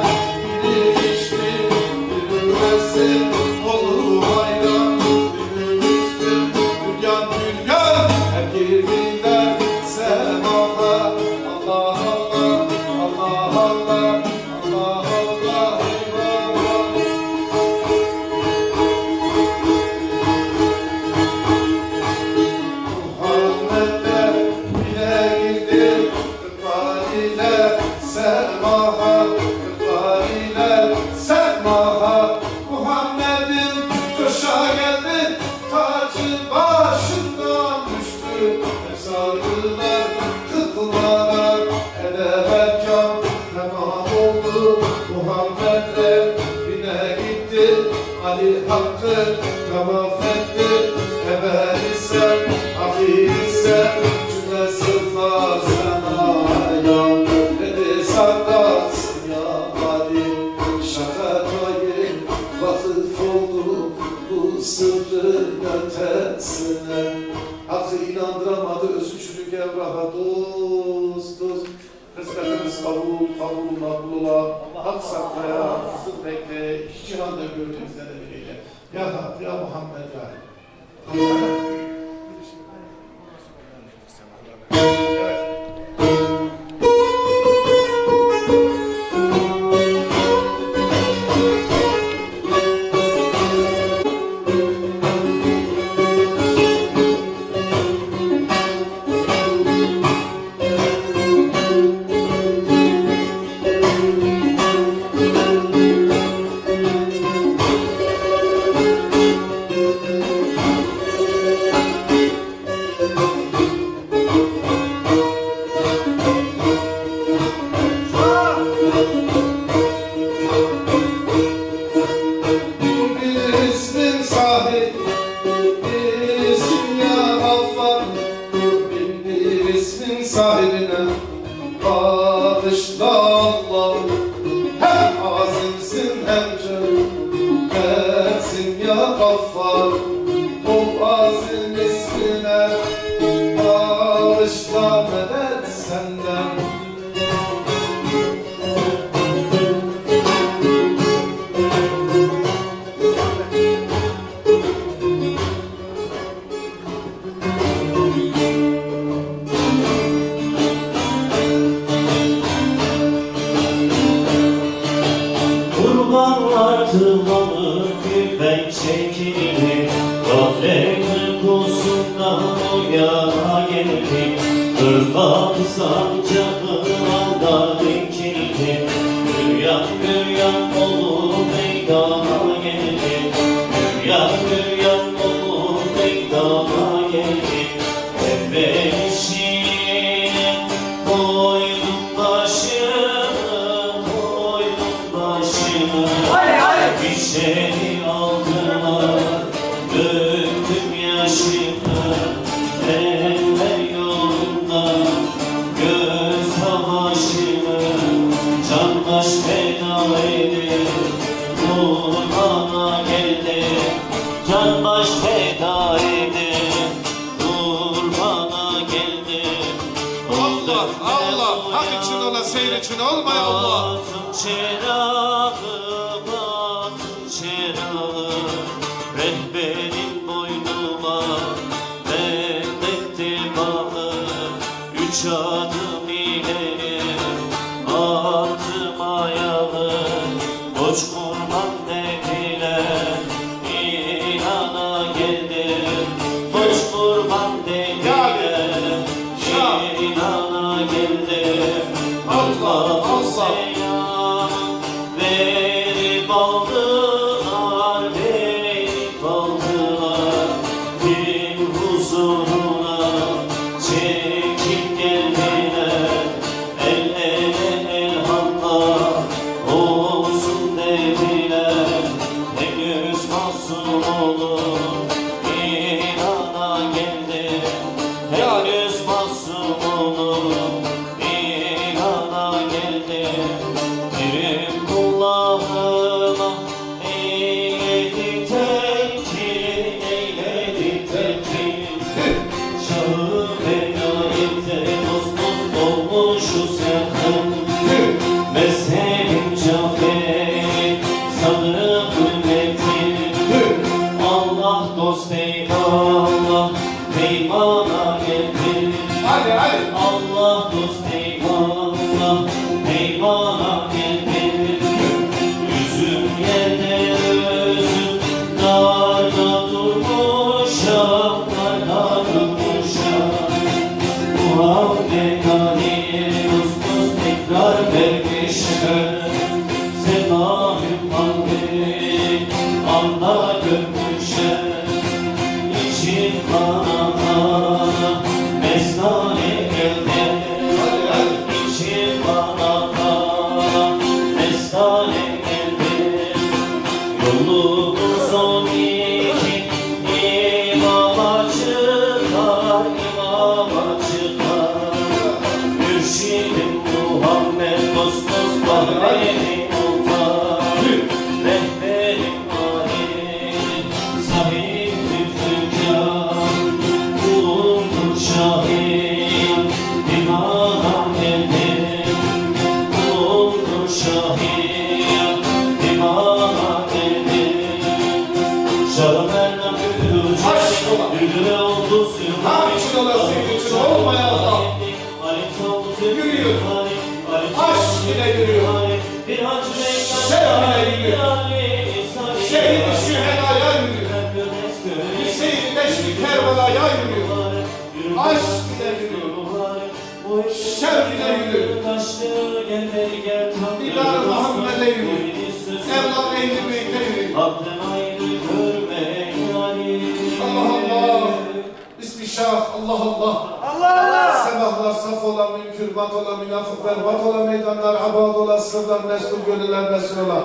Speaker 6: Abat ola
Speaker 1: münafıklar,
Speaker 6: bat ola meydanlar, abad ola sırlar, mestul gönüller, mestul ola.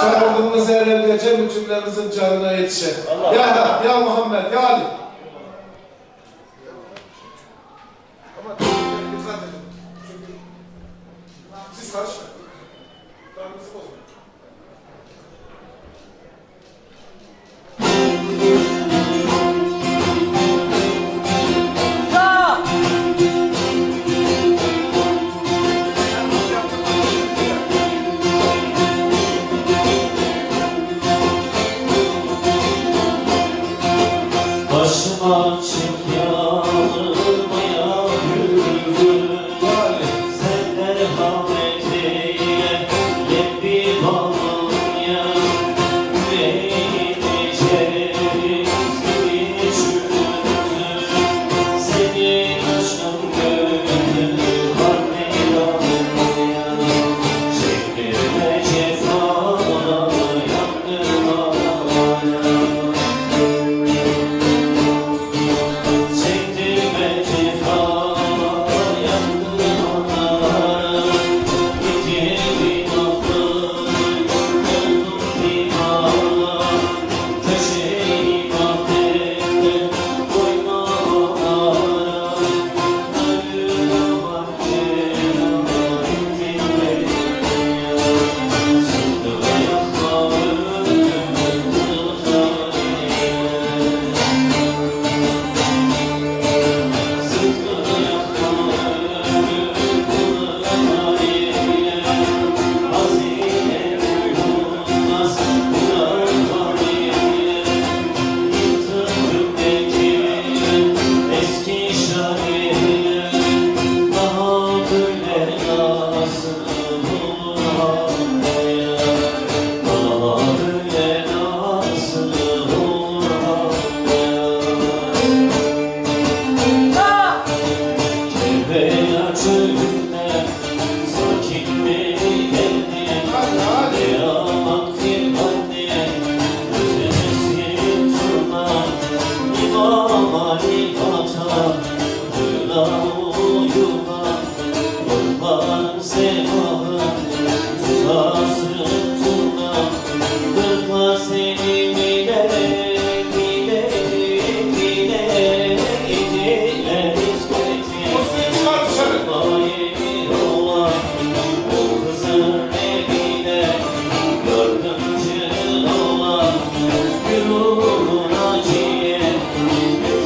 Speaker 6: Çağırdığımız eyle cem canına yetişe. Ya Rab, ya Muhammed, ya Ali.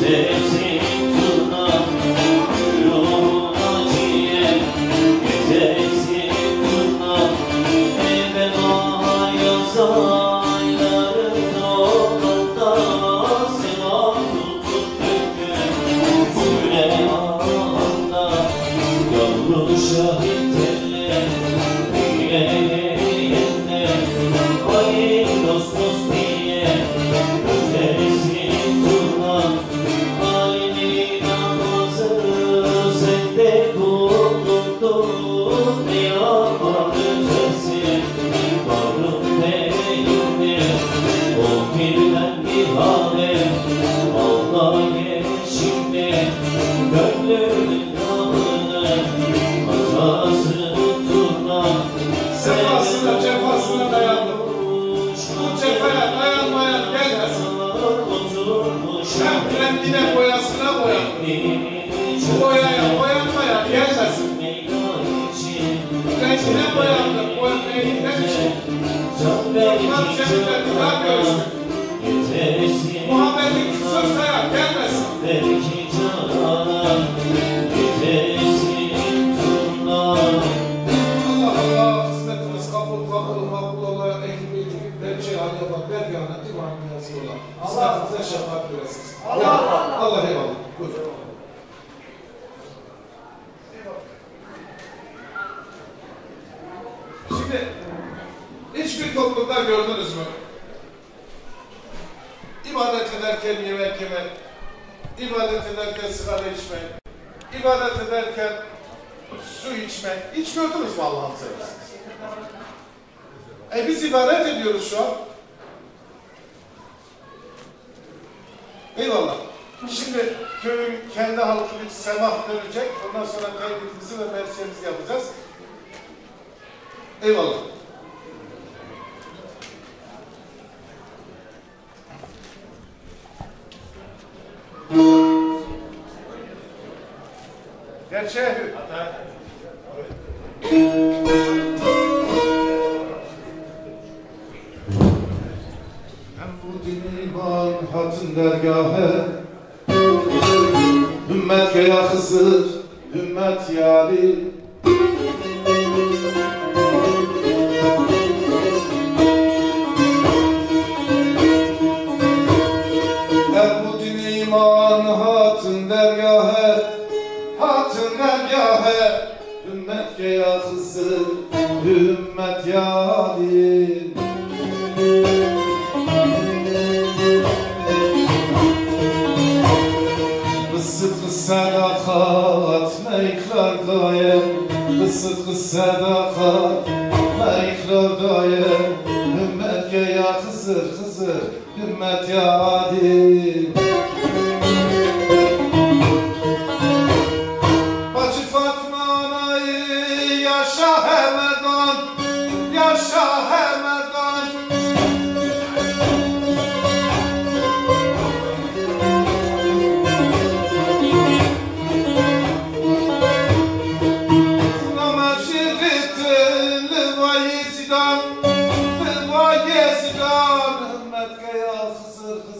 Speaker 1: today.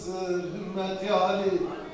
Speaker 1: Hızır Hızır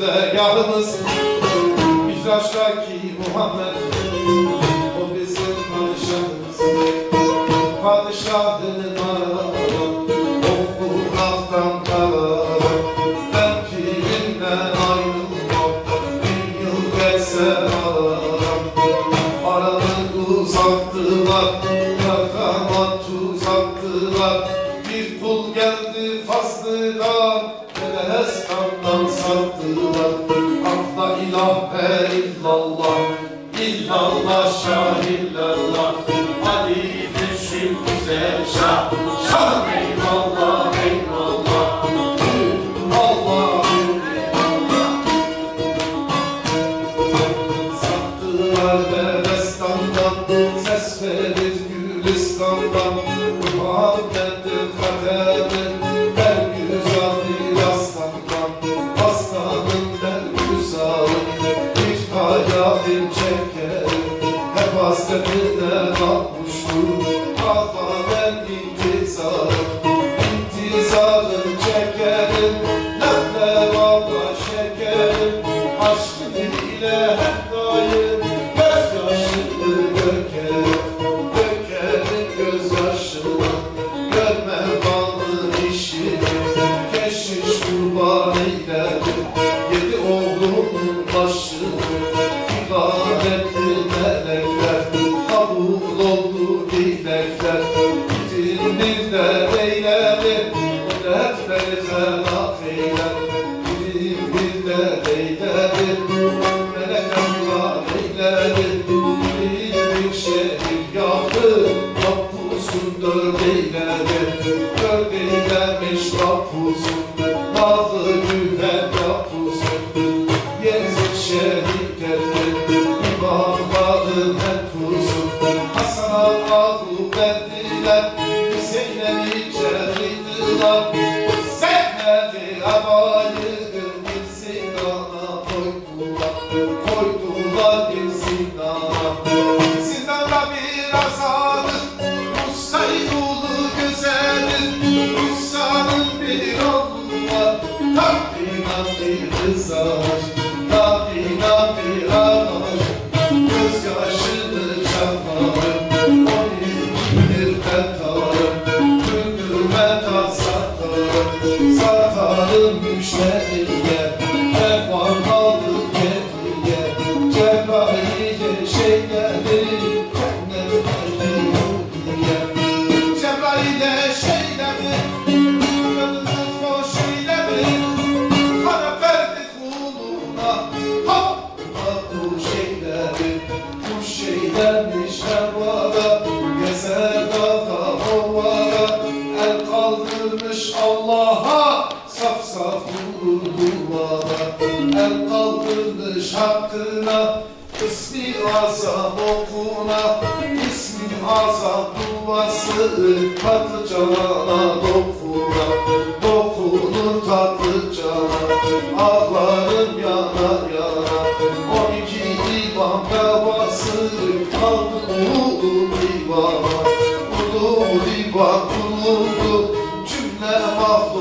Speaker 1: Kabe kıblegahımız. Mihraçtaki Muhammed, o bizim padişahımız. Padişahına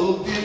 Speaker 1: Oh,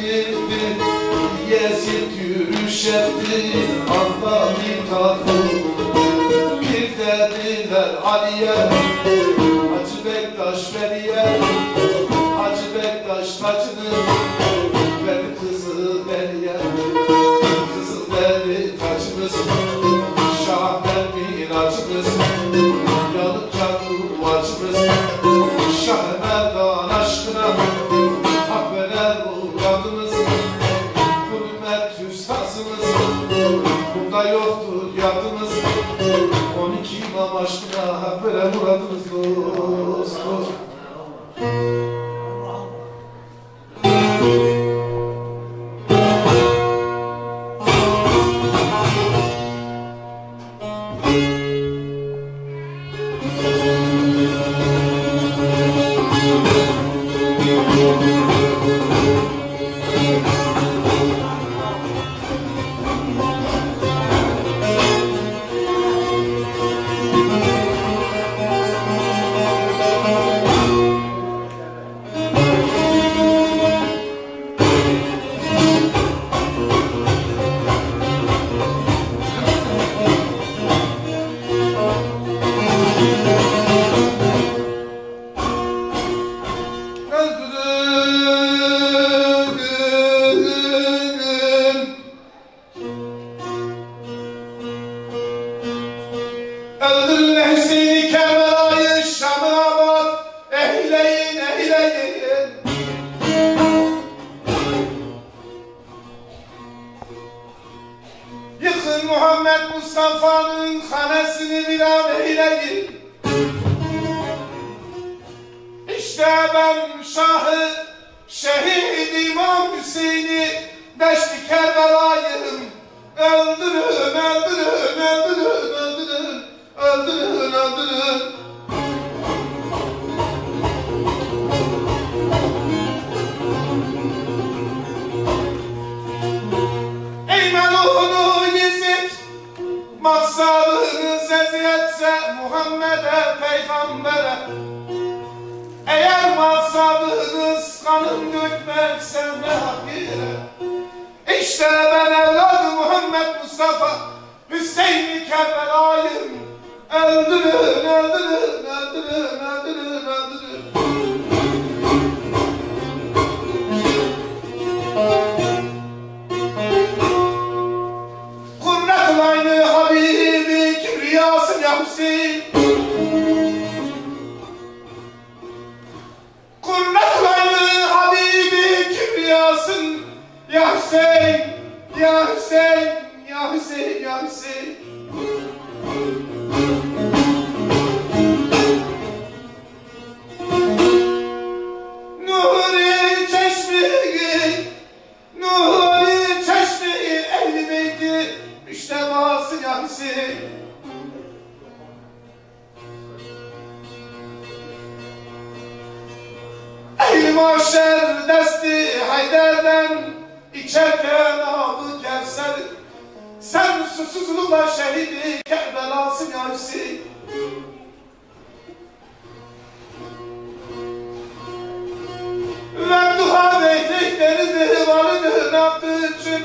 Speaker 1: Evliya bütün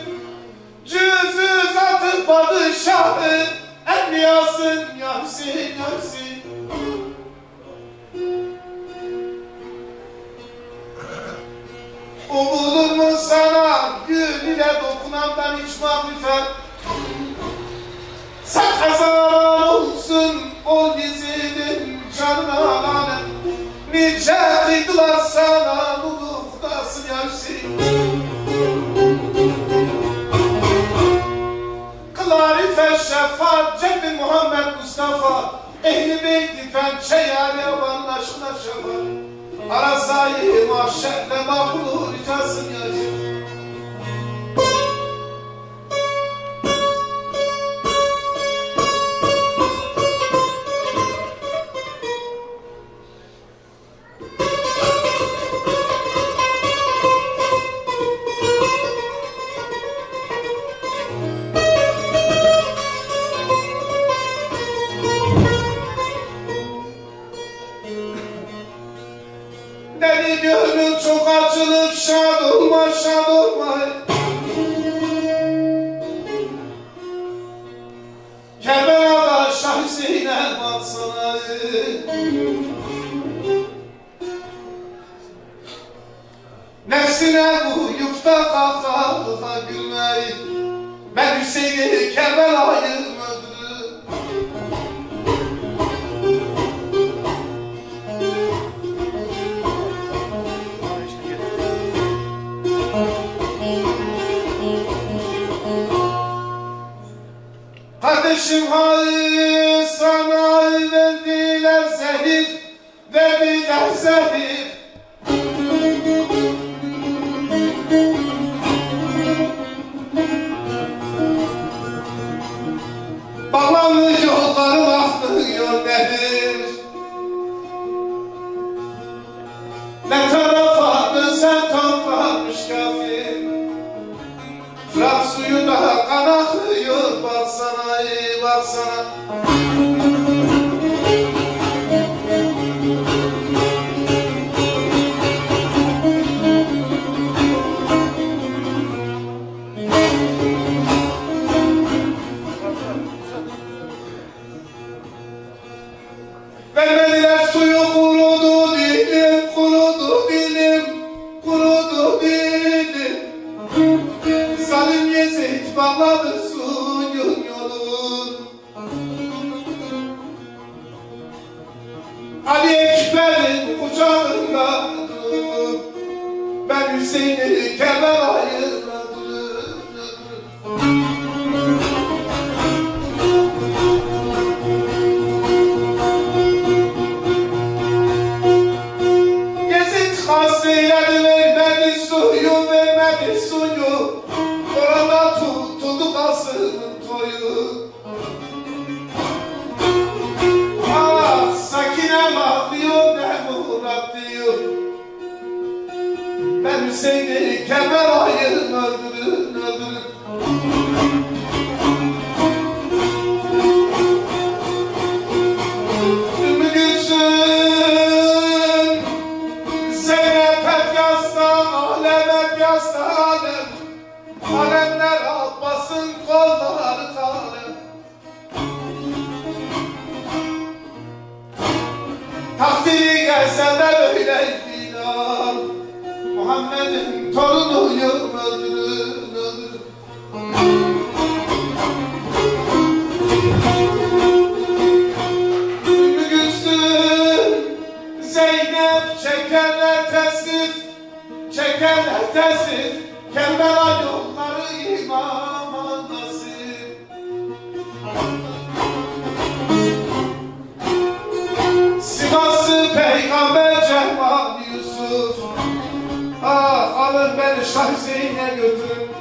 Speaker 1: Cüzü zatı padişahı Evliyasın yarsi yarsi Umulur mu sana gün ile dokunandan hiç mağfiret Sen kazanan olsun ol dizinin canına lanet. Nice kıydılarsa Mustafa, Ceppi Muhammed Mustafa, Ehli Beyti pençeyare avanlaşına şefa, Arasayı mahşerle mahulu ricasın yaşa. sene böyleydi inan Muhammed'in torunuyum öldürün öldürün Ümmü Gülsün Zeynep çekenler tesif Çekenler tesif Kerbela yolları iman şahseyine götür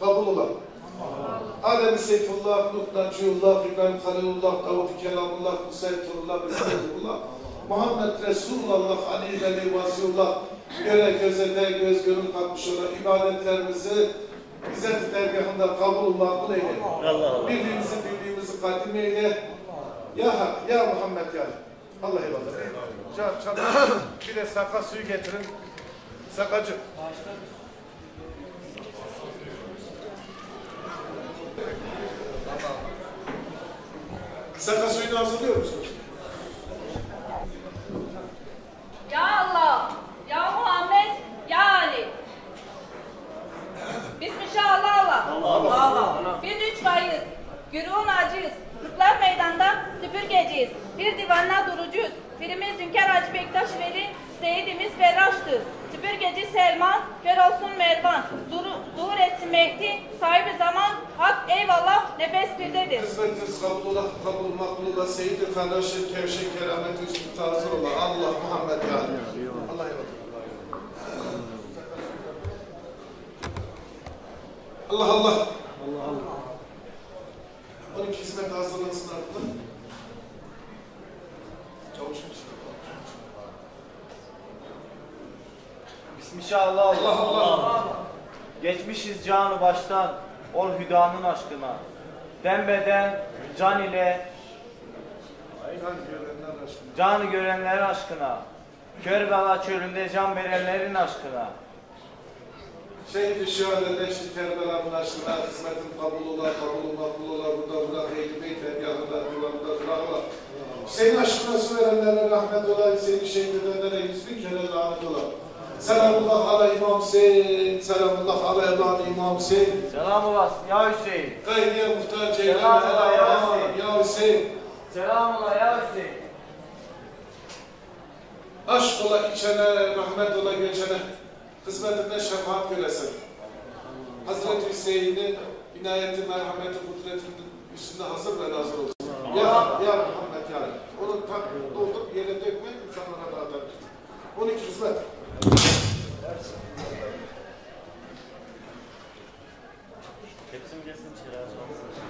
Speaker 1: kabul ola. Adem-i Seyfullah, Nuh Naciullah, İbrahim Halilullah, Davud-i Kelamullah, Eturullah, Resulullah, Muhammed Resulullah, Ali Veli Vaziullah, göre göze de göz gönül katmış olan ibadetlerimizi İzzet dergahında kabul makbul eyle. Birliğimizi birliğimizi kadim eyle. Ya Hak, ya Muhammed ya. Allah eyvallah.
Speaker 8: Can, bir de saka suyu getirin. Sakacı.
Speaker 1: Saka suyunu hazırlıyor musunuz?
Speaker 7: Ya Allah, ya Muhammed, ya Ali. Bismillah Allah Allah.
Speaker 2: Allah.
Speaker 7: Biz üç bayız, güruğun acıyız. Kırklar meydanda süpürgeciyiz. Bir divanla durucuyuz. Birimiz Hünkar Hacı Bektaş Veli, Seyidimiz Ferraş'tır. Süpürgeci Selman, kör olsun Mervan. Dur, dur etsin Mehdi, sahibi zaman, hak eyvallah, nefes birdedir.
Speaker 1: Hizmetiniz kabul ola, kabul makbul ola. Seyyid-i Ferraş'ın kevşek keramet üstü tazir ola. Allah Muhammed ya. Allah eyvallah. Allah Allah. Allah Allah. 12 hizmet hazırlansın ardından. Çavuş
Speaker 9: Bismillah
Speaker 1: Allah Allah.
Speaker 9: Geçmişiz canı baştan ol hüdanın aşkına. Den beden can ile
Speaker 1: Can görenler aşkına.
Speaker 9: canı görenlerin aşkına. Körbela çölünde can verenlerin aşkına.
Speaker 1: Şehit-i şehade leşi Kerbela'nın aşkına hizmetin kabul ola, kabul makbul ola, burada bırak, ehl-i beyt ergahında, divanda bırak ola. Senin aşkına su verenlere rahmet ola, seni şehit edenlere yüz bin kere lanet ola. Selamullah ala İmam Hüseyin, selamullah ala evladı İmam Hüseyin.
Speaker 9: Selam olasın ya Hüseyin.
Speaker 1: Gayriye muhtaç eyleme,
Speaker 9: Selamullah ya Hüseyin.
Speaker 1: ya Hüseyin.
Speaker 9: Selam ola ya Hüseyin.
Speaker 1: Aşk ola içene, rahmet ola geçene, hizmetinde şefaat göresin. Hazreti Hüseyin'i inayeti, merhameti, kudretinin üstünde hazır ve nazır olsun. Ya, ya Muhammed ya. Onu tak, doldurup yere dökme, insanlara dağıtabilir. 12 hizmet.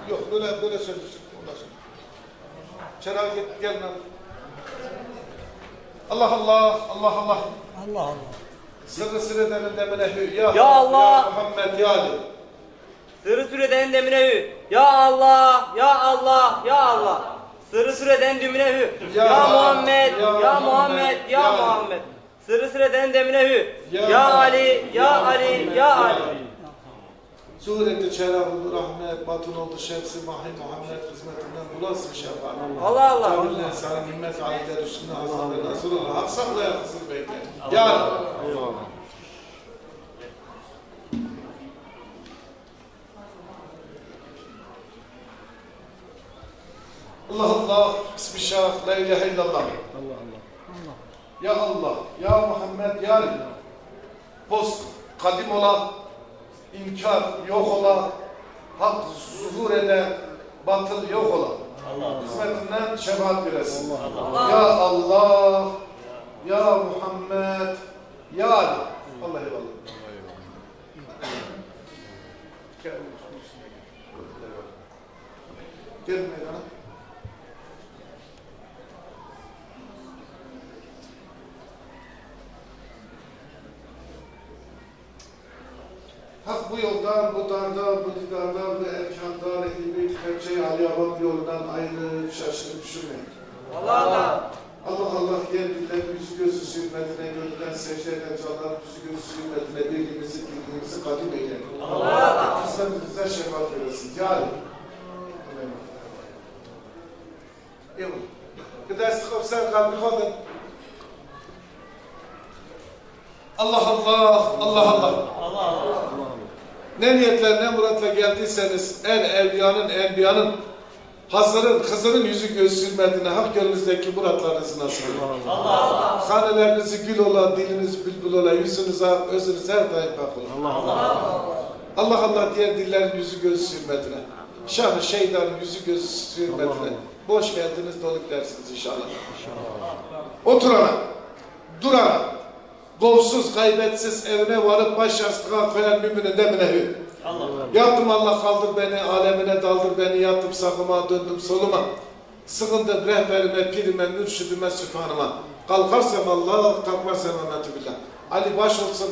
Speaker 1: Yok, böyle böyle söylüyorsun. Çerav git, gel lan. Allah Allah, Allah Allah.
Speaker 10: Allah Allah.
Speaker 1: Sırrı sırrı. Ya,
Speaker 2: Ya Allah.
Speaker 1: Ya Muhammed ya Ali.
Speaker 2: Sırrı süreden demine hü. Ya Allah, ya Allah, ya Allah. Sırrı süreden dümine hü.
Speaker 1: Ya
Speaker 2: Muhammed,
Speaker 1: ya
Speaker 2: ya,
Speaker 1: Muhammed,
Speaker 2: Muhammed, ya,
Speaker 1: ya
Speaker 2: Muhammed. Sırrı süreden demine hü.
Speaker 1: Ya
Speaker 2: Ya,
Speaker 1: Allah,
Speaker 2: Ali, ya,
Speaker 1: ya
Speaker 2: Ali, ya Ali.
Speaker 1: Sureti Çerahul Rahmet, Batın oldu Şemsi Mahim Muhammed hizmetinden bulasın şefaat.
Speaker 2: Allah Allah.
Speaker 1: Caville sana himmet aliler üstünde ve Resulullah. Haksakla yakısın bekle. Ya Allah Allah, Bismillah, La ilahe illallah. Allah Allah. Ya Allah, Ya Muhammed, Ya Ali. Post kadim ola, inkar yok ola, hak zuhur ede, batıl yok ola. Hizmetinden şefaat veresin. Ya Allah, Ya Muhammed, Ya Ali. Allah eyvallah. Gel meydana. Hak bu dardan, bu didardan, bu erkandan, ehli hepçeyi Ali Abad yolundan ayrılıp şaşırıp düşünmeyin.
Speaker 2: Allah Allah.
Speaker 1: Allah Allah yer bilden yüz gözü sürmetine, gönülden secde eden canlar yüzü gözü sürmetine birliğimizi, birliğimizi kadim eyleyin.
Speaker 2: Allah Allah.
Speaker 1: Hizmetimize şefaat veresin. Yani. Eyvallah. Gıda sıkıp sen kalbi kadın. Allah Allah, Allah Allah. Ne niyetler, ne muratla geldiyseniz er evliyanın, enbiyanın, Hazırın, kızının yüzü göz sürmediğine hak gönlünüzdeki muratlarınızı nasıl Allah Allah. Hanelerinizi gül ola, diliniz bülbül ola, yüzünüz ak, özünüz her daim bak ola. Allah Allah. Allah Allah diğer dillerin yüzü göz sürmediğine. Şah-ı şeytanın yüzü göz sürmediğine. Boş geldiniz dolu gidersiniz inşallah. Oturana, durana, golsuz, kaybetsiz evine varıp baş yastığa koyan mümine demine hü. Yattım Allah kaldır beni, alemine daldır beni, yattım sağıma, döndüm soluma. Sığındım rehberime, pirime, mürşidime, sübhanıma. Kalkarsam Allah, kalkmarsam billah. Ali baş olsun,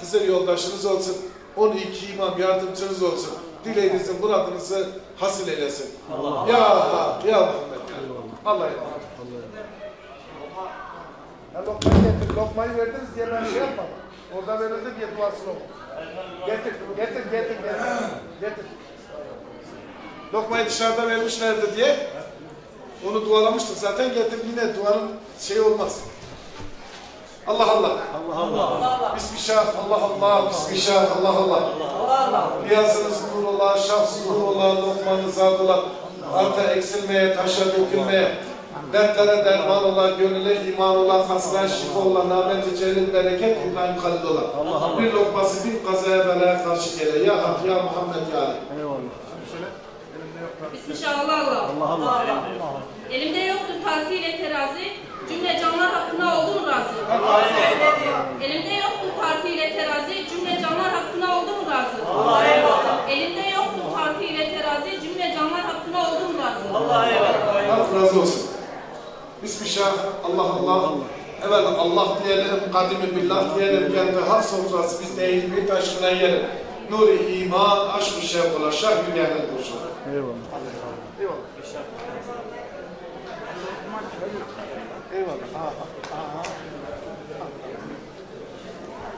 Speaker 1: Hızır yoldaşınız olsun, 12 imam yardımcınız olsun. Dileğinizin muradınızı hasıl eylesin. Allah. Ya Allah, ya Muhammed. Allah ya.
Speaker 8: Ya lokmayı getir, lokmayı verdiniz diye ben şey yapmadım. Orada verildi diye duasını oku. Getir, getir, getir, getir. Getir.
Speaker 1: Lokmayı dışarıda vermişlerdi diye onu dualamıştık zaten getir yine duanın şey olmaz. Allah Allah. Allah Allah. Bismillah Allah Allah. Bismillah Allah Allah. Niyazınız nur ola, şahsız nur ola, lokmanız zat ola. Arta eksilmeye, taşa dökülmeye. Dertlere derman ola, gönüle iman ola, hasra şifa ola, nameti celil bereket, İbrahim Halil ola. Bir lokması bin kazaya belaya karşı gele. Ya Hak, ya Muhammed, ya Ali.
Speaker 7: Bismillah Allah Allah. Allah Allah. Elimde yoktur tartı ile terazi, cümle canlar hakkına oldu mu razı? Elimde yoktur tartı ile terazi, cümle canlar hakkına oldu mu razı?
Speaker 2: Allah eyvallah.
Speaker 7: Elimde yoktur tartı ile terazi, cümle canlar hakkına oldu mu razı?
Speaker 2: Allah eyvallah.
Speaker 1: Allah razı olsun. Bismillah, Allah Allah. Evet Allah diyelim, kadimi billah diyelim, geldi hak sofrası biz değil bir taşkına yiyelim. Nuri iman, aşk-ı şevk ola, şah hülyanet olsun.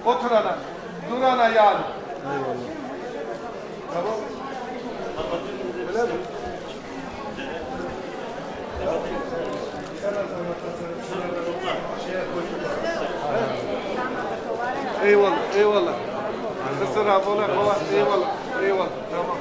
Speaker 8: Oturana, durana yani. Tamam. Öyle mi? Eyvallah, eyvallah. Kısır abi ola, eyvallah, eyvallah. Tamam.